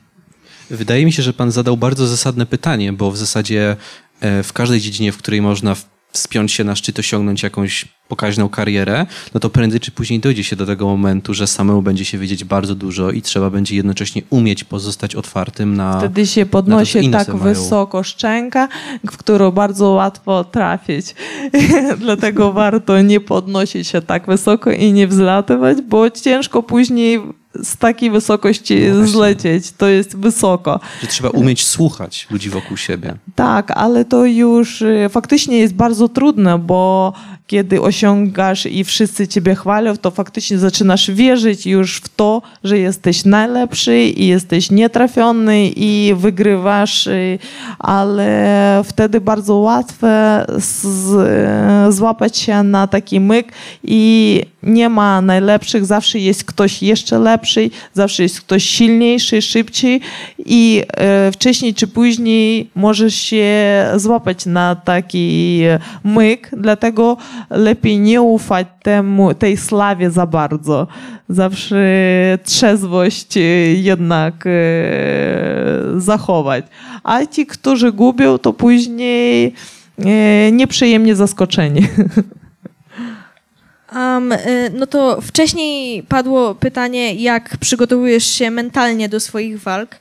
Wydaje mi się, że pan zadał bardzo zasadne pytanie, bo w zasadzie e, w każdej dziedzinie, w której można wspiąć się na szczyt, osiągnąć jakąś pokaźną karierę, no to prędzej czy później dojdzie się do tego momentu, że samemu będzie się wiedzieć bardzo dużo i trzeba będzie jednocześnie umieć pozostać otwartym na... Wtedy się to, podnosi inne tak mają. wysoko szczęka, w którą bardzo łatwo trafić. Dlatego warto nie podnosić się tak wysoko i nie wzlatywać, bo ciężko później z takiej wysokości No zlecieć. To jest wysoko. Że trzeba umieć słuchać ludzi wokół siebie. Tak, ale to już y, faktycznie jest bardzo trudne, bo kiedy osiągasz i wszyscy ciebie chwalą, to faktycznie zaczynasz wierzyć już w to, że jesteś najlepszy i jesteś nietrafiony i wygrywasz, y, ale wtedy bardzo łatwo z, y, złapać się na taki myk i nie ma najlepszych, zawsze jest ktoś jeszcze lepszy, zawsze jest ktoś silniejszy, szybciej i e, wcześniej czy później możesz się złapać na taki myk, dlatego lepiej nie ufać temu, tej slawie za bardzo. Zawsze trzezwość e, jednak e, zachować. A ci, którzy gubią, to później e, nieprzyjemnie zaskoczeni. Um, y, no to wcześniej padło pytanie, jak przygotowujesz się mentalnie do swoich walk,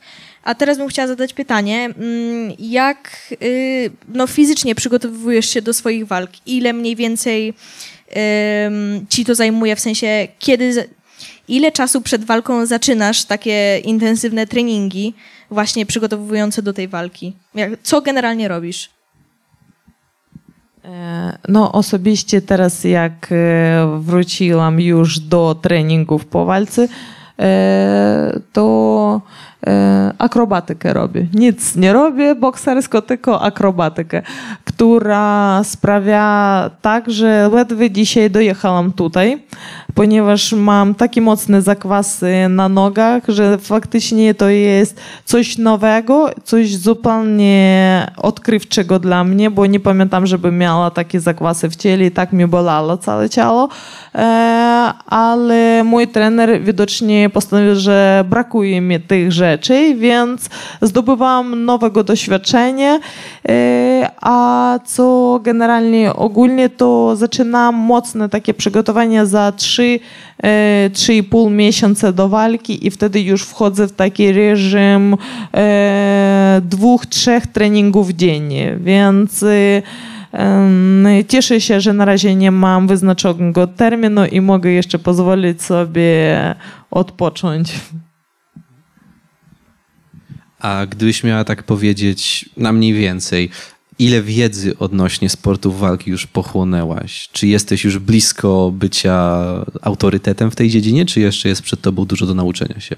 a teraz bym chciała zadać pytanie, mm, jak y, no, fizycznie przygotowujesz się do swoich walk? Ile mniej więcej ci to zajmuje, w sensie kiedy, ile czasu przed walką zaczynasz takie intensywne treningi właśnie przygotowujące do tej walki? Co generalnie robisz? E, No osobiście teraz jak e, wróciłam już do treningów po walce, e, to akrobatykę robię. Nic nie robię boksersko, tylko akrobatykę, która sprawia tak, że ledwie dzisiaj dojechałam tutaj, ponieważ mam takie mocne zakwasy na nogach, że faktycznie to jest coś nowego, coś zupełnie odkrywczego dla mnie, bo nie pamiętam, żeby miała takie zakwasy w ciele i tak mi bolało całe ciało, e, ale mój trener widocznie postanowił, że brakuje mi tychże rzeczy, więc zdobywam nowego doświadczenia, e, a co generalnie ogólnie to zaczynam mocne takie przygotowania za 3 3,5 miesiąca do walki i wtedy już wchodzę w taki reżim dwóch, trzech treningów dziennie, więc Cieszę się, że na razie nie mam wyznaczonego terminu i mogę jeszcze pozwolić sobie odpocząć. A gdybyś miała tak powiedzieć na mniej więcej, ile wiedzy odnośnie sportów walki już pochłonęłaś? Czy jesteś już blisko bycia autorytetem w tej dziedzinie, czy jeszcze jest przed tobą dużo do nauczenia się?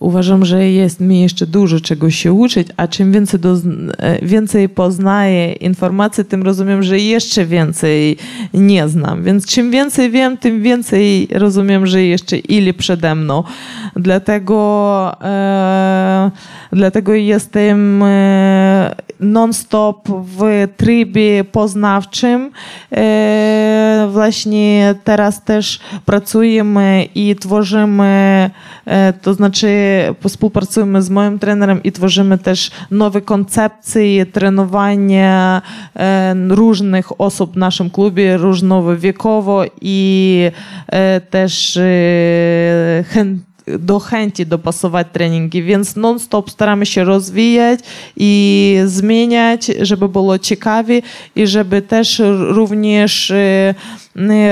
Uważam, że jest mi jeszcze dużo czego się uczyć, a czym więcej, do, e, więcej poznaję informacji, tym rozumiem, że jeszcze więcej nie znam. Więc czym więcej wiem, tym więcej rozumiem, że jeszcze ile przede mną. Dlatego, e, dlatego jestem e, non-stop w trybie poznawczym. E, właśnie teraz też pracujemy i tworzymy, e, to znaczy współpracujemy z moim trenerem i tworzymy też nowe koncepcje trenowania różnych osób w naszym klubie, różnowiekowo i też chętnie do chęci dopasować treningi, więc non-stop staramy się rozwijać i zmieniać, żeby było ciekawie i żeby też również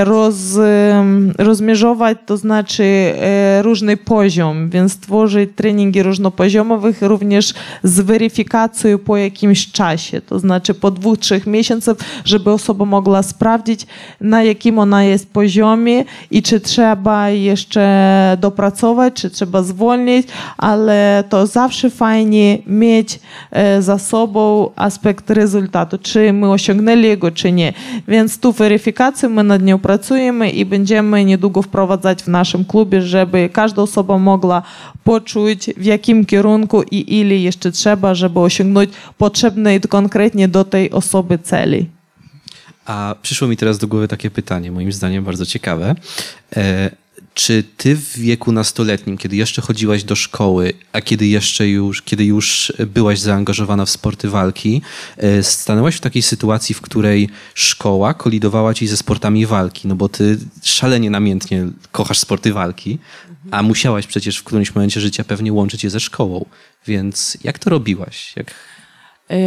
roz, rozmierzować, to znaczy różny poziom, więc tworzyć treningi różnopoziomowych również z weryfikacją po jakimś czasie, to znaczy po dwóch, trzech miesiącach, żeby osoba mogła sprawdzić, na jakim ona jest poziomie i czy trzeba jeszcze dopracować, czy trzeba zwolnić, ale to zawsze fajnie mieć za sobą aspekt rezultatu, czy my osiągnęli go, czy nie. Więc tu weryfikację my nad nią pracujemy i będziemy niedługo wprowadzać w naszym klubie, żeby każda osoba mogła poczuć, w jakim kierunku i ile jeszcze trzeba, żeby osiągnąć potrzebne konkretnie do tej osoby celi. A przyszło mi teraz do głowy takie pytanie, moim zdaniem bardzo ciekawe. Czy ty w wieku nastoletnim, kiedy jeszcze chodziłaś do szkoły, a kiedy jeszcze już, kiedy już byłaś zaangażowana w sporty walki, e, stanęłaś w takiej sytuacji, w której szkoła kolidowała ci ze sportami walki? No bo ty szalenie namiętnie kochasz sporty walki, a musiałaś przecież w którymś momencie życia pewnie łączyć je ze szkołą. Więc jak to robiłaś? Jak,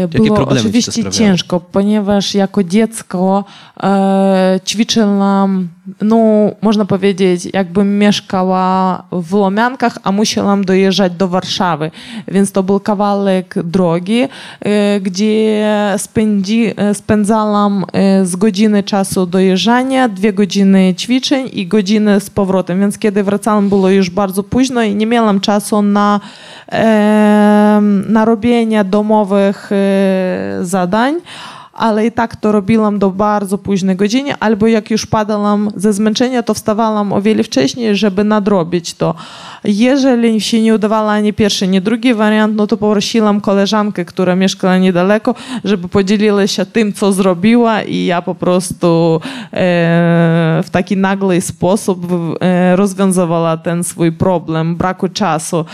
Było oczywiście ciężko, ponieważ jako dziecko e, ćwiczyłam, no można powiedzieć, jakbym mieszkała w Łomiankach, a musiałam dojeżdżać do Warszawy. Więc to był kawałek drogi, e, gdzie spędzi, spędzałam e, z godziny czasu dojeżdżania, dwie godziny ćwiczeń i godziny z powrotem. Więc kiedy wracałam było już bardzo późno i nie miałam czasu na, e, na robienie domowych zadań, ale i tak to robiłam do bardzo późnej godziny, albo jak już padałam ze zmęczenia, to wstawałam o wiele wcześniej, żeby nadrobić to. Jeżeli się nie udawało ani pierwszy, ani drugi wariant, no to poprosiłam koleżankę, która mieszkała niedaleko, żeby podzieliła się tym, co zrobiła i ja po prostu e, w taki nagły sposób e, rozwiązywała ten swój problem braku czasu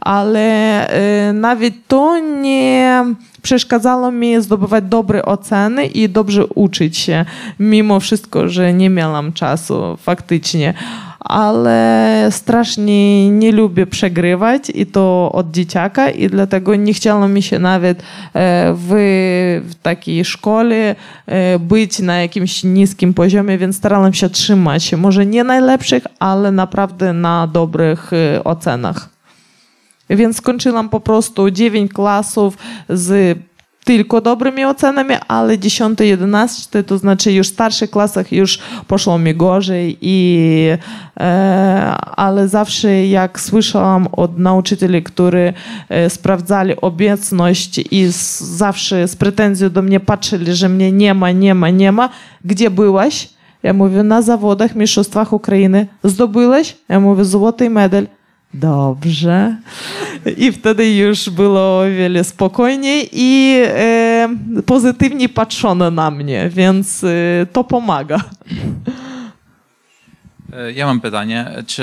ale nawet to nie przeszkadzało mi zdobywać dobre oceny i dobrze uczyć się, mimo wszystko, że nie miałam czasu faktycznie. Ale strasznie nie lubię przegrywać i to od dzieciaka i dlatego nie chciało mi się nawet w, w takiej szkole być na jakimś niskim poziomie, więc starałam się trzymać może nie najlepszych, ale naprawdę na dobrych ocenach. Więc skończyłam po prostu 9 klasów z tylko dobrymi ocenami, ale 10, 11, to znaczy już w starszych klasach już poszło mi gorzej i e, ale zawsze jak słyszałam od nauczycieli, którzy e, sprawdzali obecność i z, zawsze z pretensją do mnie patrzyli, że mnie nie ma, nie ma, nie ma, gdzie byłaś? Ja mówię, na zawodach, mistrzostwach Ukrainy. Zdobyłaś? Ja mówię, złoty medal. Dobrze. I wtedy już było o wiele spokojniej i e, pozytywnie patrzono na mnie, więc e, to pomaga. E, Ja mam pytanie, czy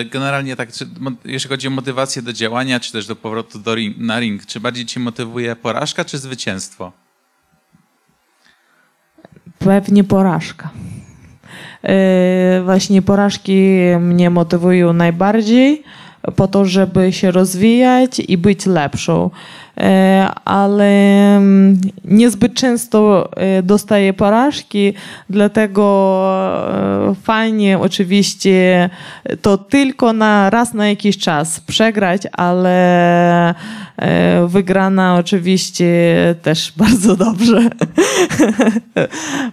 e, generalnie tak, czy, jeśli chodzi o motywację do działania, czy też do powrotu do ring, na ring, czy bardziej cię motywuje porażka, czy zwycięstwo? Pewnie porażka. E, Właśnie porażki mnie motywują najbardziej po to, żeby się rozwijać i być lepszą. E, Ale mm, niezbyt często e, dostaję porażki, dlatego fajnie oczywiście to tylko na raz na jakiś czas przegrać, ale wygrana oczywiście też bardzo dobrze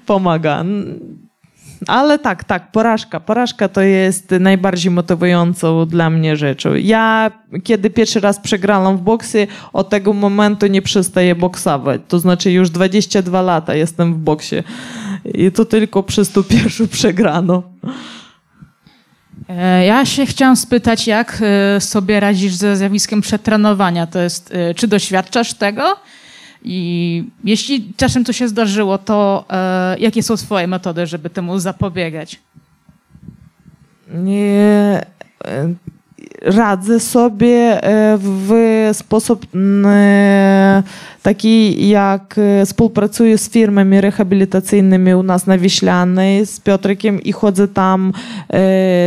pomaga. Ale tak, tak, porażka. Porażka to jest najbardziej motywującą dla mnie rzeczą. Ja, kiedy pierwszy raz przegrałam w boksie, od tego momentu nie przestaję boksować. To znaczy już 22 lata jestem w boksie. I to tylko przez tą pierwszą przegraną. E, Ja się chciałam spytać, jak e, sobie radzisz ze zjawiskiem przetrenowania? To jest, e, czy doświadczasz tego? I jeśli czasem to się zdarzyło, to e, jakie są twoje metody, żeby temu zapobiegać? Nie, e, radzę sobie e, w sposób e, taki, jak e, współpracuję z firmami rehabilitacyjnymi u nas na Wiślanej z Piotrkiem i chodzę tam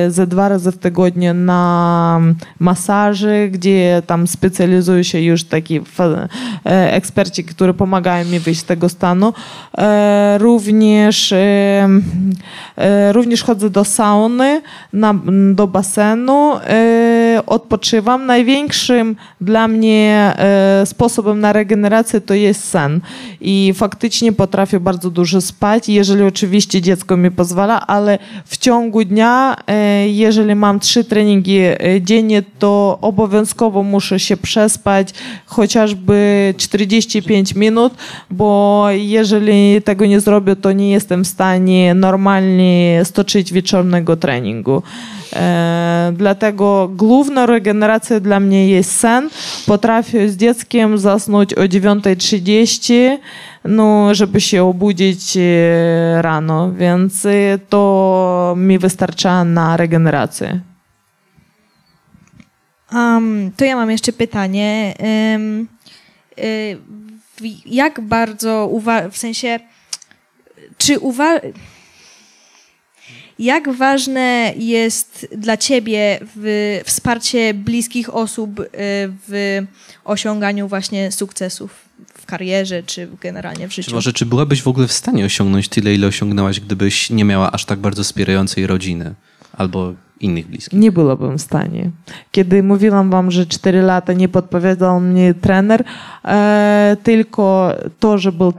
ze dwa razy w tygodniu na masaże, gdzie tam specjalizują się już taki eksperci, którzy pomagają mi wyjść z tego stanu. Również, również chodzę do sauny, na, do basenu, odpoczywam. Największym dla mnie e, sposobem na regenerację to jest sen. I faktycznie potrafię bardzo dużo spać, jeżeli oczywiście dziecko mi pozwala, ale w ciągu dnia, e, jeżeli mam trzy treningi e, dziennie, to obowiązkowo muszę się przespać chociażby 45 minut, bo jeżeli tego nie zrobię, to nie jestem w stanie normalnie stoczyć wieczornego treningu. E, dlatego główna regeneracja dla mnie jest sen. Potrafię z dzieckiem zasnąć o 9.30, no, żeby się obudzić e, rano, więc e, to mi wystarcza na regenerację. Um, to ja mam jeszcze pytanie. Ym, y, jak bardzo uwa- w sensie, czy uwa- jak ważne jest dla ciebie w, wsparcie bliskich osób y, w osiąganiu właśnie sukcesów w karierze, czy generalnie w życiu? Czy może, czy byłabyś w ogóle w stanie osiągnąć tyle, ile osiągnęłaś, gdybyś nie miała aż tak bardzo wspierającej rodziny albo innych bliskich? Nie byłabym w stanie. Kiedy mówiłam wam, że 4 lata nie podpowiadał mnie trener, e, tylko to, że był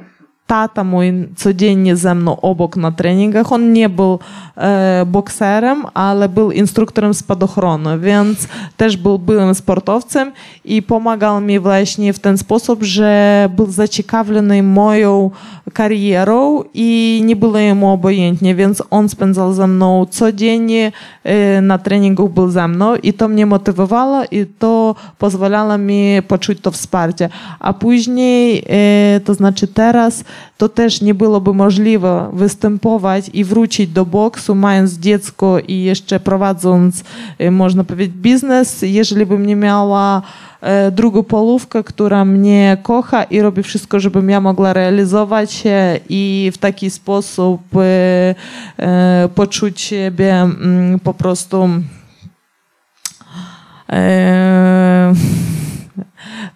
tata mój codziennie ze mną obok na treningach. On nie był e, bokserem, ale był instruktorem spadochronu, więc też był byłym sportowcem i pomagał mi właśnie w ten sposób, że był zaciekawiony moją karierą i nie było jemu obojętnie, więc on spędzał ze mną codziennie e, na treningu był ze mną i to mnie motywowało i to pozwalało mi poczuć to wsparcie. A później, e, to znaczy teraz, to też nie byłoby możliwe występować i wrócić do boksu, mając dziecko i jeszcze prowadząc, e, można powiedzieć, biznes, jeżeli bym nie miała e, drugą polówkę, która mnie kocha i robi wszystko, żebym ja mogła realizować się i w taki sposób e, poczuć siebie mm, po prostu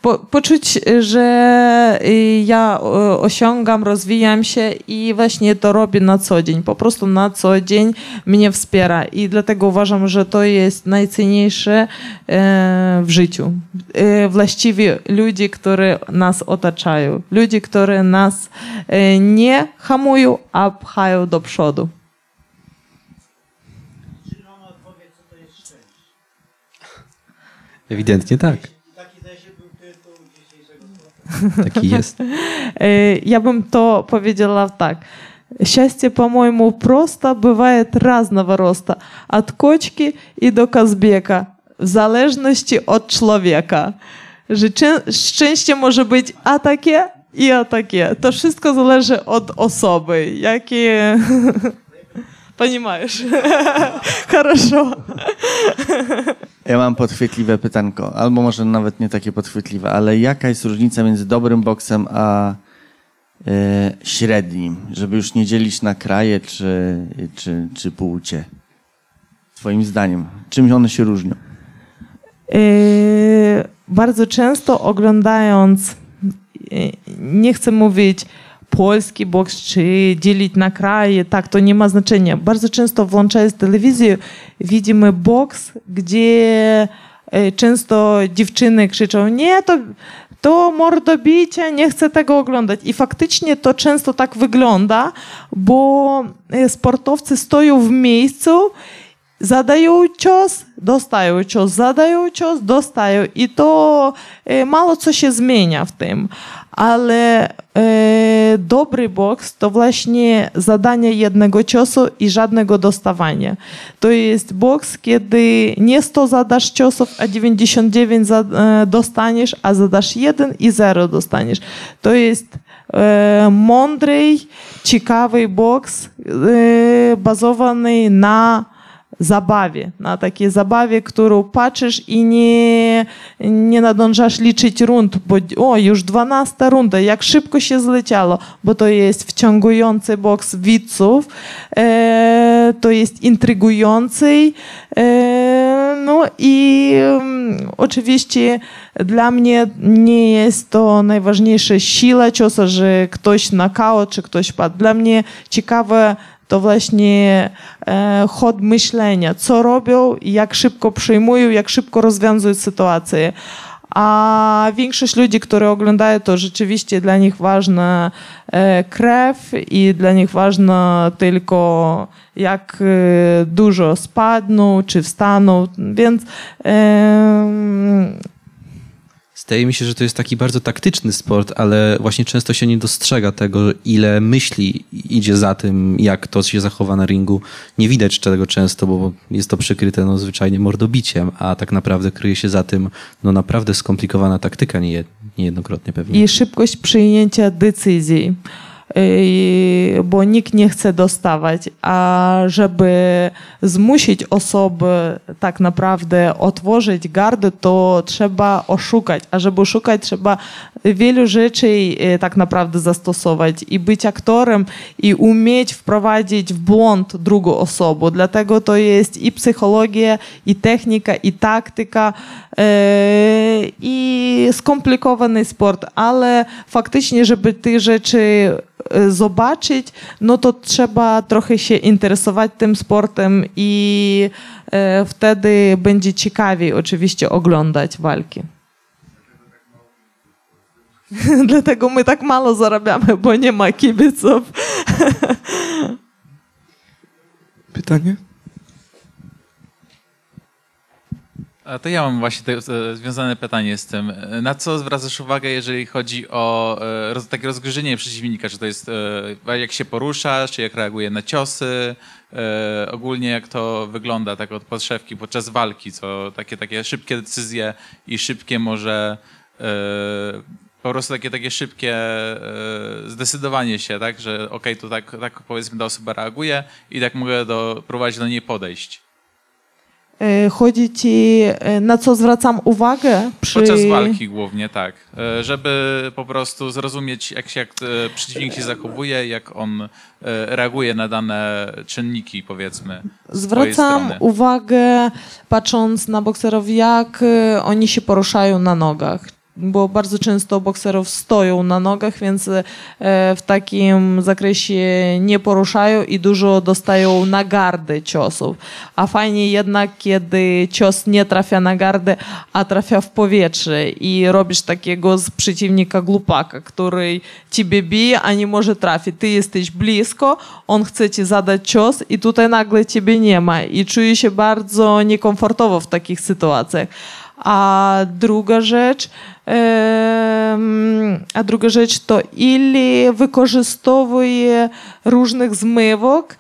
po, poczuć, że y, ja osiągam, rozwijam się i właśnie to robię na co dzień. Po prostu na co dzień mnie wspiera i dlatego uważam, że to jest najcenniejsze e, w życiu. E, Właściwie ludzie, które nas otaczają. Ludzie, które nas e, nie hamują, a pchają do przodu. Ewidentnie tak. Э, Я б то powiedziała так. От кочки и до Казбека. В залежності від чоловіка. Takie i a takie. To wszystko zależy od osoby. Jakie... Понимаешь? Хорошо. Ja mam podchwytliwe pytanko, albo może nawet nie takie podchwytliwe, ale jaka jest różnica między dobrym boksem a e, średnim, żeby już nie dzielić na kraje czy, czy, czy płcie? Twoim zdaniem, czym one się różnią? E, bardzo często oglądając, e, nie chcę mówić polski boks, czy dzielić na kraje, tak, to nie ma znaczenia. Bardzo często włączając telewizję widzimy boks, gdzie e, często dziewczyny krzyczą, nie, to, to mordobicie, nie chcę tego oglądać. I faktycznie to często tak wygląda, bo sportowcy stoją w miejscu Zadają cios, dostają cios, zadają cios, dostają. I to mało co się zmienia w tym. Ale e, dobry boks to właśnie zadanie jednego ciosu i żadnego dostawania. To jest boks, kiedy nie 100 zadasz ciosów, a 99 za, e, dostaniesz, a zadasz 1 i 0 dostaniesz. To jest e, mądry, ciekawy boks e, bazowany na zabawie, na takiej zabawie, którą patrzysz i nie, nie nadążasz liczyć rund, bo o, już 12 runda, jak szybko się zleciało, bo to jest wciągujący boks widzów, e, to jest intrygujący, e, no i um, oczywiście dla mnie nie jest to najważniejsza siła ciosa, że ktoś knockout, czy ktoś padł. Dla mnie ciekawe to właśnie e, chod myślenia, co robią, jak szybko przyjmują, jak szybko rozwiązują sytuację. A większość ludzi, które oglądają, to rzeczywiście dla nich ważna e, krew i dla nich ważne tylko jak e, dużo spadną, czy wstaną, więc Zdaje mi się, że to jest taki bardzo taktyczny sport, ale właśnie często się nie dostrzega tego, ile myśli idzie za tym, jak to się zachowa na ringu. Nie widać tego często, bo jest to przykryte no, zwyczajnie mordobiciem, a tak naprawdę kryje się za tym no, naprawdę skomplikowana taktyka niejednokrotnie pewnie. I szybkość przyjęcia decyzji bo nikt nie chce dostawać, a żeby zmusić osoby tak naprawdę otworzyć gardę, to trzeba oszukać, a żeby oszukać trzeba wielu rzeczy tak naprawdę zastosować i być aktorem i umieć wprowadzić w błąd drugą osobę. Dlatego to jest i psychologia, i technika, i taktyka, i skomplikowany sport, ale faktycznie, żeby tych rzeczy zobaczyć, no to trzeba trochę się interesować tym sportem i wtedy będzie ciekawiej oczywiście oglądać walki. Dlatego my tak mało zarabiamy, bo nie ma kibiców. Pytanie? A to ja mam właśnie te, te, związane pytanie z tym. Na co zwracasz uwagę, jeżeli chodzi o e, roz, takie rozgryzienie przeciwnika? Czy to jest e, jak się porusza, czy jak reaguje na ciosy? E, ogólnie jak to wygląda tak od podszewki podczas walki? Co takie, takie szybkie decyzje i szybkie może po prostu takie, takie szybkie zdecydowanie się, tak, że okej, okay, tu tak, tak powiedzmy ta osoba reaguje i tak mogę do, próbować do niej podejść. Chodzi ci, na co zwracam uwagę? Przy... Podczas walki głównie, tak. Żeby po prostu zrozumieć, jak, się, jak przeciwnik się zachowuje, jak on reaguje na dane czynniki, powiedzmy. Zwracam uwagę, patrząc na bokserów, jak oni się poruszają na nogach bo bardzo często bokserów stoją na nogach, więc e, w takim zakresie nie poruszają i dużo dostają na gardę ciosów. A fajnie jednak, kiedy cios nie trafia na gardę, a trafia w powietrze i robisz takiego z przeciwnika glupaka, który ciebie bije, a nie może trafić. Ty jesteś blisko, on chce ci zadać cios i tutaj nagle ciebie nie ma i czuje się bardzo niekomfortowo w takich sytuacjach. A druga rzecz, druga rzecz to ili wykorzystowuje różnych zmywek,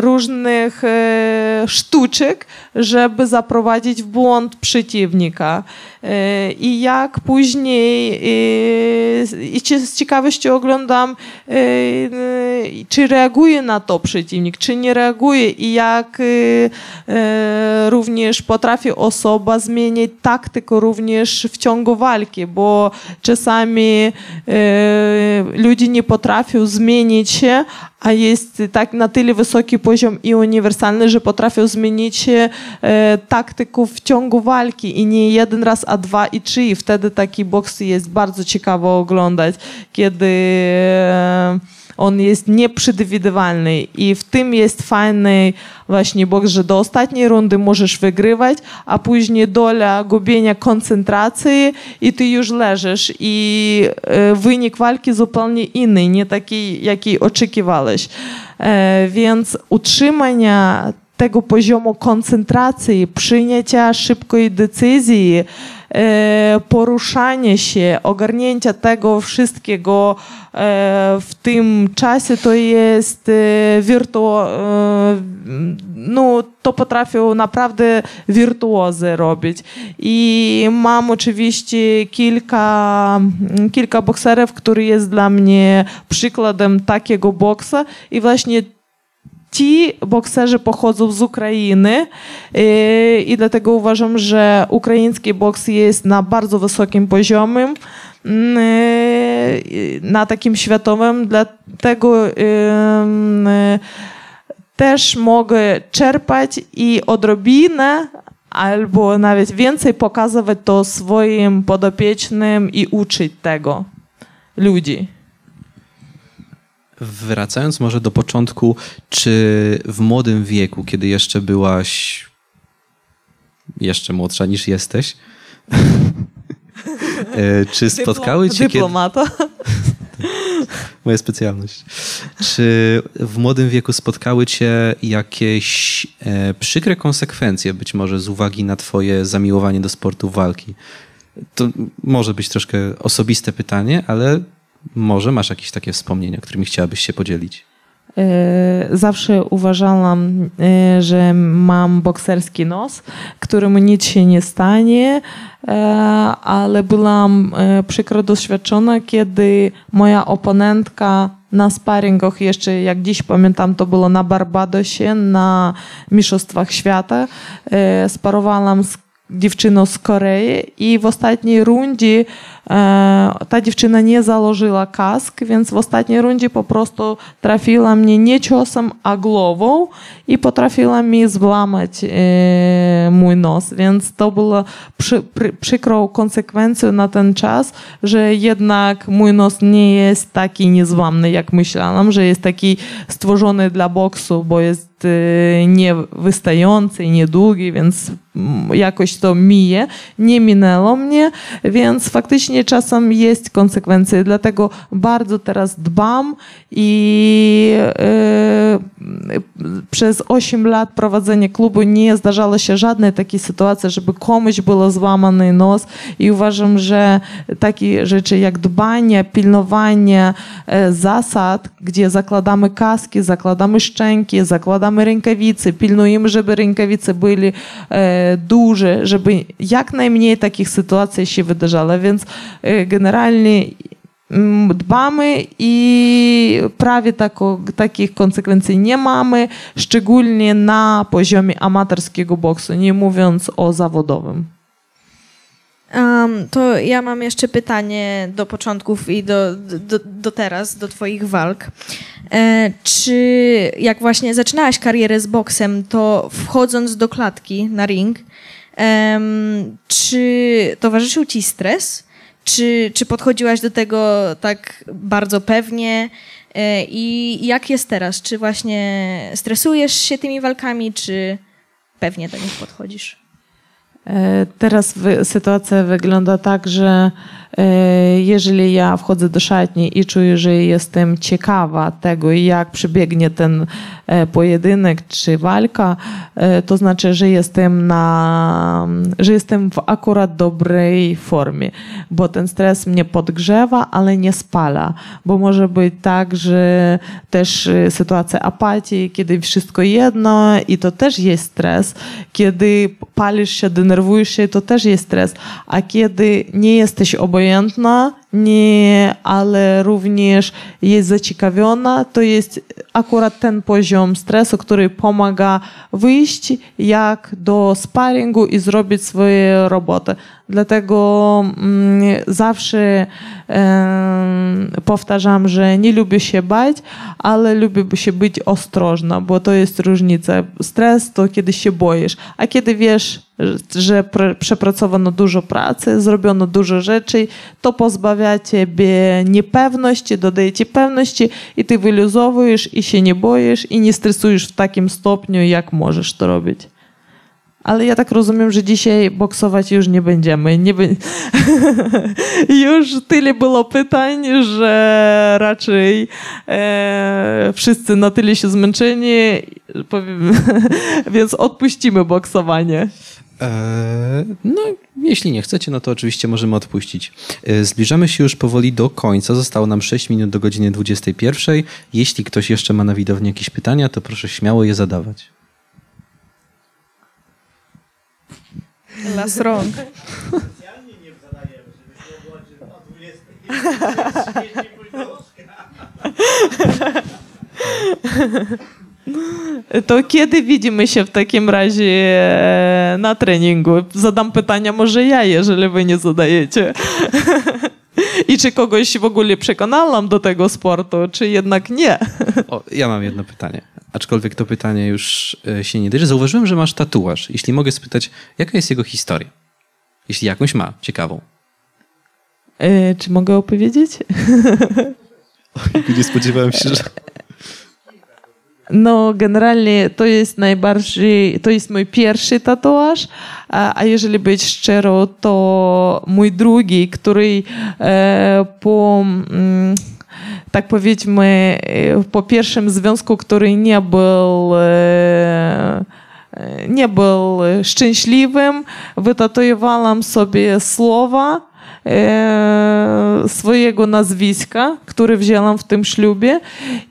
różnych e, sztuczek, żeby zaprowadzić w błąd przeciwnika. E, I jak później e, i z ciekawością oglądam, e, czy reaguje na to przeciwnik, czy nie reaguje i jak również potrafi osoba zmienić taktykę również w ciągu walki, bo czasami ludzie nie potrafią zmienić się, a jest tak na tyle wysoki poziom i uniwersalny, że potrafią zmienić taktykę w ciągu walki i nie jeden raz, a dwa i trzy. Wtedy taki boks jest bardzo ciekawo oglądać, kiedy e, on jest nieprzewidywalny i w tym jest fajny właśnie boks, że do ostatniej rundy możesz wygrywać, a później dola gubienia koncentracji i ty już leżysz i e, wynik walki zupełnie inny, nie taki, jaki oczekiwałeś. E, więc utrzymania tego poziomu koncentracji, przyjęcia szybkiej decyzji, poruszanie się, ogarnięcia tego wszystkiego e, w tym czasie to jest e, wirtuo, no to potrafią naprawdę wirtuozy robić. I mam oczywiście kilka, kilka bokserów, który jest dla mnie przykładem takiego boksa i właśnie Ci bokserzy pochodzą z Ukrainy y, i dlatego uważam, że ukraiński boks jest na bardzo wysokim poziomie mm, y, na takim światowym, dlatego też mogę czerpać i odrobinę albo nawet więcej pokazywać to swoim podopiecznym i uczyć tego ludzi. Wracając może do początku, czy w młodym wieku, kiedy jeszcze byłaś jeszcze młodsza niż jesteś, e, czy spotkały cię Dyplomata. Moja specjalność. Czy w młodym wieku spotkały cię jakieś e, przykre konsekwencje, być może z uwagi na twoje zamiłowanie do sportu walki? To może być troszkę osobiste pytanie, ale może masz jakieś takie wspomnienia, którymi chciałabyś się podzielić? E, zawsze uważałam, e, że mam bokserski nos, któremu nic się nie stanie, e, ale byłam przykro doświadczona, kiedy moja oponentka na sparingach, jeszcze jak dziś pamiętam, to było na Barbadosie, na Mistrzostwach Świata. Sparowałam z dziewczyną z Korei i w ostatniej rundzie ta dziewczyna nie założyła kask, więc w ostatniej rundzie po prostu trafiła mnie nie ciosem, a głową i potrafiła mi złamać mój nos, więc to było przy, przy, przykrą konsekwencją na ten czas, że jednak mój nos nie jest taki niezłamny, jak myślałam, że jest taki stworzony dla boksu, bo jest niewystający, niedługi, więc jakoś to mije. Nie minęło mnie, więc faktycznie czasem jest konsekwencje, dlatego bardzo teraz dbam i yy, przez 8 lat prowadzenia klubu nie zdarzało się żadnej takiej sytuacji, żeby komuś było złamany nos. I uważam, że takie rzeczy jak dbanie, pilnowanie zasad, gdzie zakładamy kaski, zakładamy szczęki, zakładamy rękawice, pilnujemy, żeby rękawice były duże, żeby jak najmniej takich sytuacji się wydarzało, więc generalnie dbamy i prawie tako, takich konsekwencji nie mamy, szczególnie na poziomie amatorskiego boksu, nie mówiąc o zawodowym. Um, to ja mam jeszcze pytanie do początków i do, do, do teraz, do Twoich walk. E, czy jak właśnie zaczynałaś karierę z boksem, to wchodząc do klatki na ring, czy towarzyszył Ci stres? Czy, czy podchodziłaś do tego tak bardzo pewnie? E, I jak jest teraz? Czy właśnie stresujesz się tymi walkami, czy pewnie do nich podchodzisz? E, Teraz sytuacja wygląda tak, że jeżeli ja wchodzę do szatni i czuję, że jestem ciekawa tego, jak przebiegnie ten e, pojedynek czy walka, e, to znaczy, że jestem na, że jestem w akurat dobrej formie, bo ten stres mnie podgrzewa, ale nie spala, bo może być tak, że też e, sytuacja apatii, kiedy wszystko jedno i to też jest stres, kiedy palisz się, denerwujesz się, to też jest stres, a kiedy nie jesteś obojętna, nie, ale również jest zaciekawiona, to jest akurat ten poziom stresu, który pomaga wyjść jak do sparingu i zrobić swoje roboty. Dlatego mm, zawsze powtarzam, że nie lubię się bać, ale lubię się być ostrożna, bo to jest różnica. Stres to kiedy się boisz, a kiedy wiesz, że przepracowano dużo pracy, zrobiono dużo rzeczy, to pozbawia ciebie niepewności, dodaje ci pewności i ty wyluzowujesz i się nie boisz i nie stresujesz w takim stopniu, jak możesz to robić. Ale ja tak rozumiem, że dzisiaj boksować już nie będziemy. Nie be... już tyle było pytań, że raczej e, wszyscy na tyle się zmęczeni, powiem, więc odpuścimy boksowanie. Eee, no, jeśli nie chcecie, no to oczywiście możemy odpuścić. Eee, Zbliżamy się już powoli do końca. Zostało nam 6 minut do godziny 21. Jeśli ktoś jeszcze ma na widowni jakieś pytania, to proszę śmiało je zadawać. Las rąk. To kiedy widzimy się w takim razie e, na treningu? Zadam pytania może ja, jeżeli wy nie zadajecie. I czy kogoś w ogóle przekonałam do tego sportu, czy jednak nie? O, ja mam jedno pytanie. Aczkolwiek to pytanie już e, się nie dyży. Zauważyłem, że masz tatuaż. Jeśli mogę spytać, jaka jest jego historia? Jeśli jakąś ma, ciekawą. E, czy mogę opowiedzieć? Nie spodziewałem się, że... No, generalnie to jest najbardziej, to jest mój pierwszy tatuaż, a, a jeżeli być szczerą, to mój drugi, który e, po, mm, tak powiedzmy, e, po pierwszym związku, który nie był e, nie był szczęśliwym, wytatuowałam sobie słowa. e, swojego nazwiska, które wzięłam w tym ślubie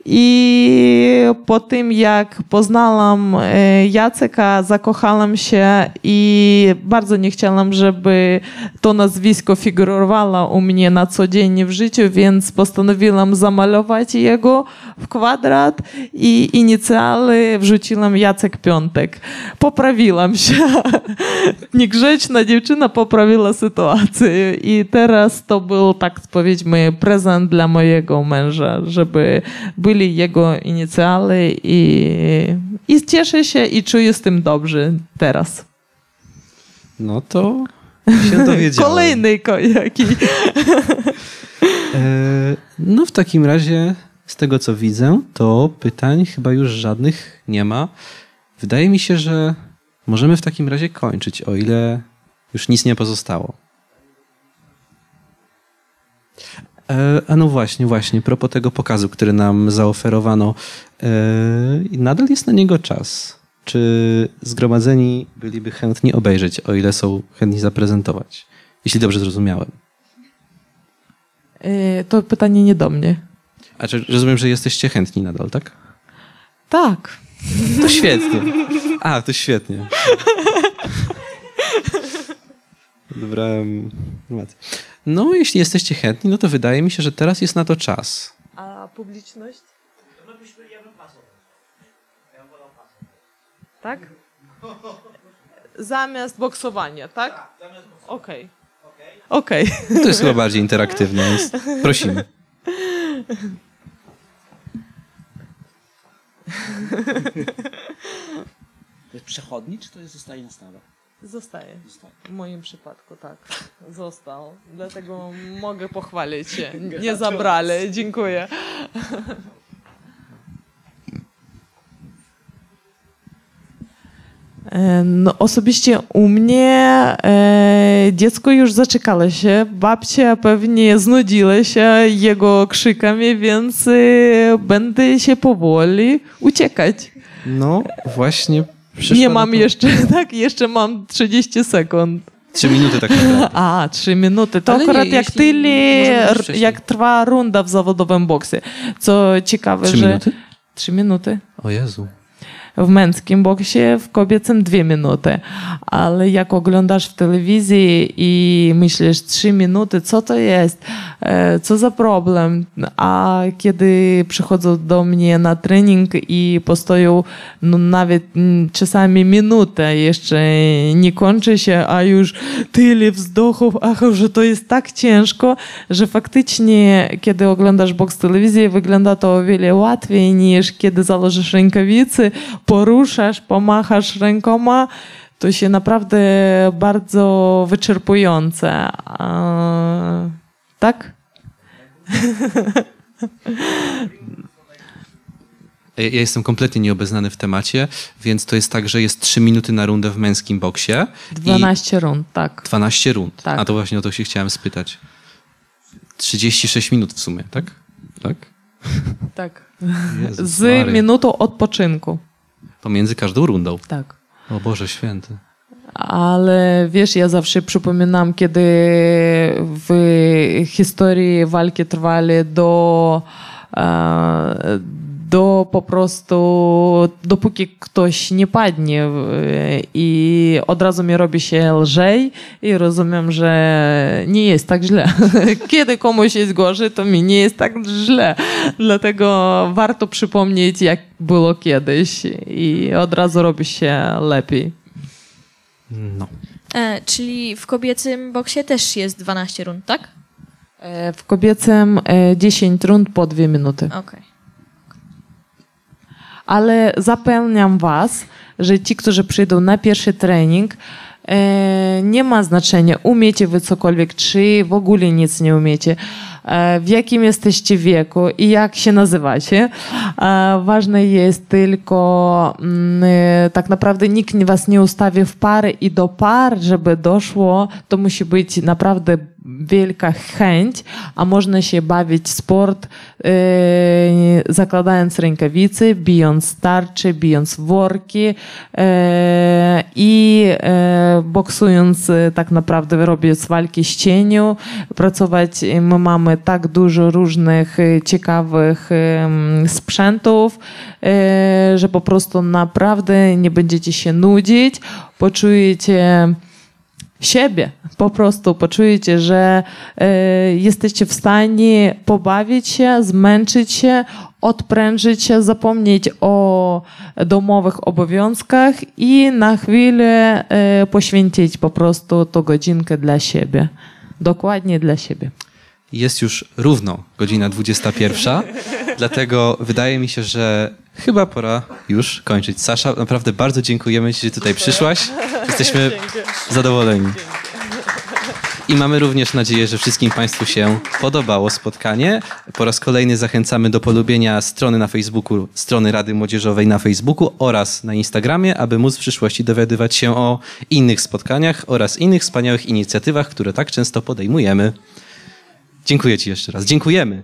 i po tym jak poznałam e, Jaceka, zakochałam się i bardzo nie chciałam, żeby to nazwisko figurowało u mnie na co dzień w życiu, więc postanowiłam zamalować jego w kwadrat i inicjały wrzuciłam Jacek Piątek. Poprawiłam się. Niegrzeczna dziewczyna poprawiła sytuację i teraz to był, tak powiedzmy, prezent dla mojego męża, żeby byli jego inicjały i, i cieszę się i czuję z tym dobrze teraz. No to się dowiedziałem. Kolejny kojaki. E, No w takim razie, z tego co widzę, to pytań chyba już żadnych nie ma. Wydaje mi się, że możemy w takim razie kończyć, o ile już nic nie pozostało. E, A no właśnie, właśnie, propos tego pokazu, który nam zaoferowano, e, nadal jest na niego czas. Czy zgromadzeni byliby chętni obejrzeć, o ile są chętni zaprezentować? Jeśli dobrze zrozumiałem. E, To pytanie nie do mnie. A czy rozumiem, że jesteście chętni nadal, tak? Tak. To świetnie. A, to świetnie. Dobrałem informację. No, jeśli jesteście chętni, no to wydaje mi się, że teraz jest na to czas. A publiczność? Tak? Zamiast boksowania, tak? Okej. Okej. To jest chyba bardziej interaktywne, więc prosimy. To jest przechodni, czy to jest zostaje na stałe? Zostaje. W moim przypadku tak. Został. Dlatego mogę pochwalić się. Nie zabrali. Dziękuję. E, No, osobiście u mnie e, dziecko już zaczekało się. Babcia pewnie znudziła się jego krzykami, więc e, będę się powoli uciekać. No, właśnie przyszła Nie mam jeszcze, tak, jeszcze mam 30 sekund. Trzy minuty tak naprawdę. A, trzy minuty. To Ale nie, akurat jak jeśli tyle, jak trwa runda w zawodowym boksie. Co ciekawe, Trzy że... minuty? Trzy minuty. O Jezu. W męskim boksie, w kobiecym dwie minuty. Ale jak oglądasz w telewizji i myślisz trzy minuty, co to jest? E, Co za problem? A kiedy przychodzą do mnie na trening i postoją no, nawet mm, czasami minutę, jeszcze nie kończy się, a już tyle wzdochów, ach, że to jest tak ciężko, że faktycznie kiedy oglądasz boks telewizji, wygląda to o wiele łatwiej niż kiedy założysz rękawicy, poruszasz, pomachasz rękoma, to się naprawdę bardzo wyczerpujące. Tak? Ja jestem kompletnie nieobeznany w temacie, więc to jest tak, że jest 3 minuty na rundę w męskim boksie. 12 rund, tak. I 12 rund. Tak. A to właśnie o to się chciałem spytać. 36 minut w sumie, tak? Tak? Tak. Jezus Z Maria. minutą odpoczynku. Pomiędzy każdą rundą. Tak. O Boże święty. Ale wiesz, ja zawsze przypominam, kiedy w historii walki trwali do, e, do po prostu, dopóki ktoś nie padnie i od razu mi robi się lżej i rozumiem, że nie jest tak źle. Kiedy komuś jest gorzej, to mi nie jest tak źle. Dlatego warto przypomnieć, jak było kiedyś i od razu robi się lepiej. No. E, czyli w kobiecym boksie też jest 12 rund, tak? E, W kobiecym e, 10 rund po 2 minuty. Okej. Ale zapewniam Was, że ci, którzy przyjdą na pierwszy trening, e, nie ma znaczenia, umiecie wy cokolwiek, czy w ogóle nic nie umiecie, e, w jakim jesteście wieku i jak się nazywacie. E, Ważne jest tylko, mm, tak naprawdę nikt was nie ustawi w pary i do par, żeby doszło, to musi być naprawdę wielka chęć, a można się bawić sport e, zakładając rękawice, bijąc tarcze, bijąc worki e, i e, boksując e, tak naprawdę robiąc walki z cieniu, pracować. My mamy tak dużo różnych e, ciekawych em, sprzętów, że po prostu naprawdę nie będziecie się nudzić, poczujecie siebie. Po prostu poczujecie, że e, jesteście w stanie pobawić się, zmęczyć się, odprężyć się, zapomnieć o domowych obowiązkach i na chwilę e, poświęcić po prostu tą godzinkę dla siebie. Dokładnie dla siebie. Jest już równo godzina 21, dlatego wydaje mi się, że chyba pora już kończyć. Sasza, naprawdę bardzo dziękujemy Ci, że tutaj przyszłaś. Jesteśmy zadowoleni. I mamy również nadzieję, że wszystkim Państwu się podobało spotkanie. Po raz kolejny zachęcamy do polubienia strony na Facebooku, strony Rady Młodzieżowej na Facebooku oraz na Instagramie, aby móc w przyszłości dowiadywać się o innych spotkaniach oraz innych wspaniałych inicjatywach, które tak często podejmujemy. Dziękuję Ci jeszcze raz. Dziękujemy.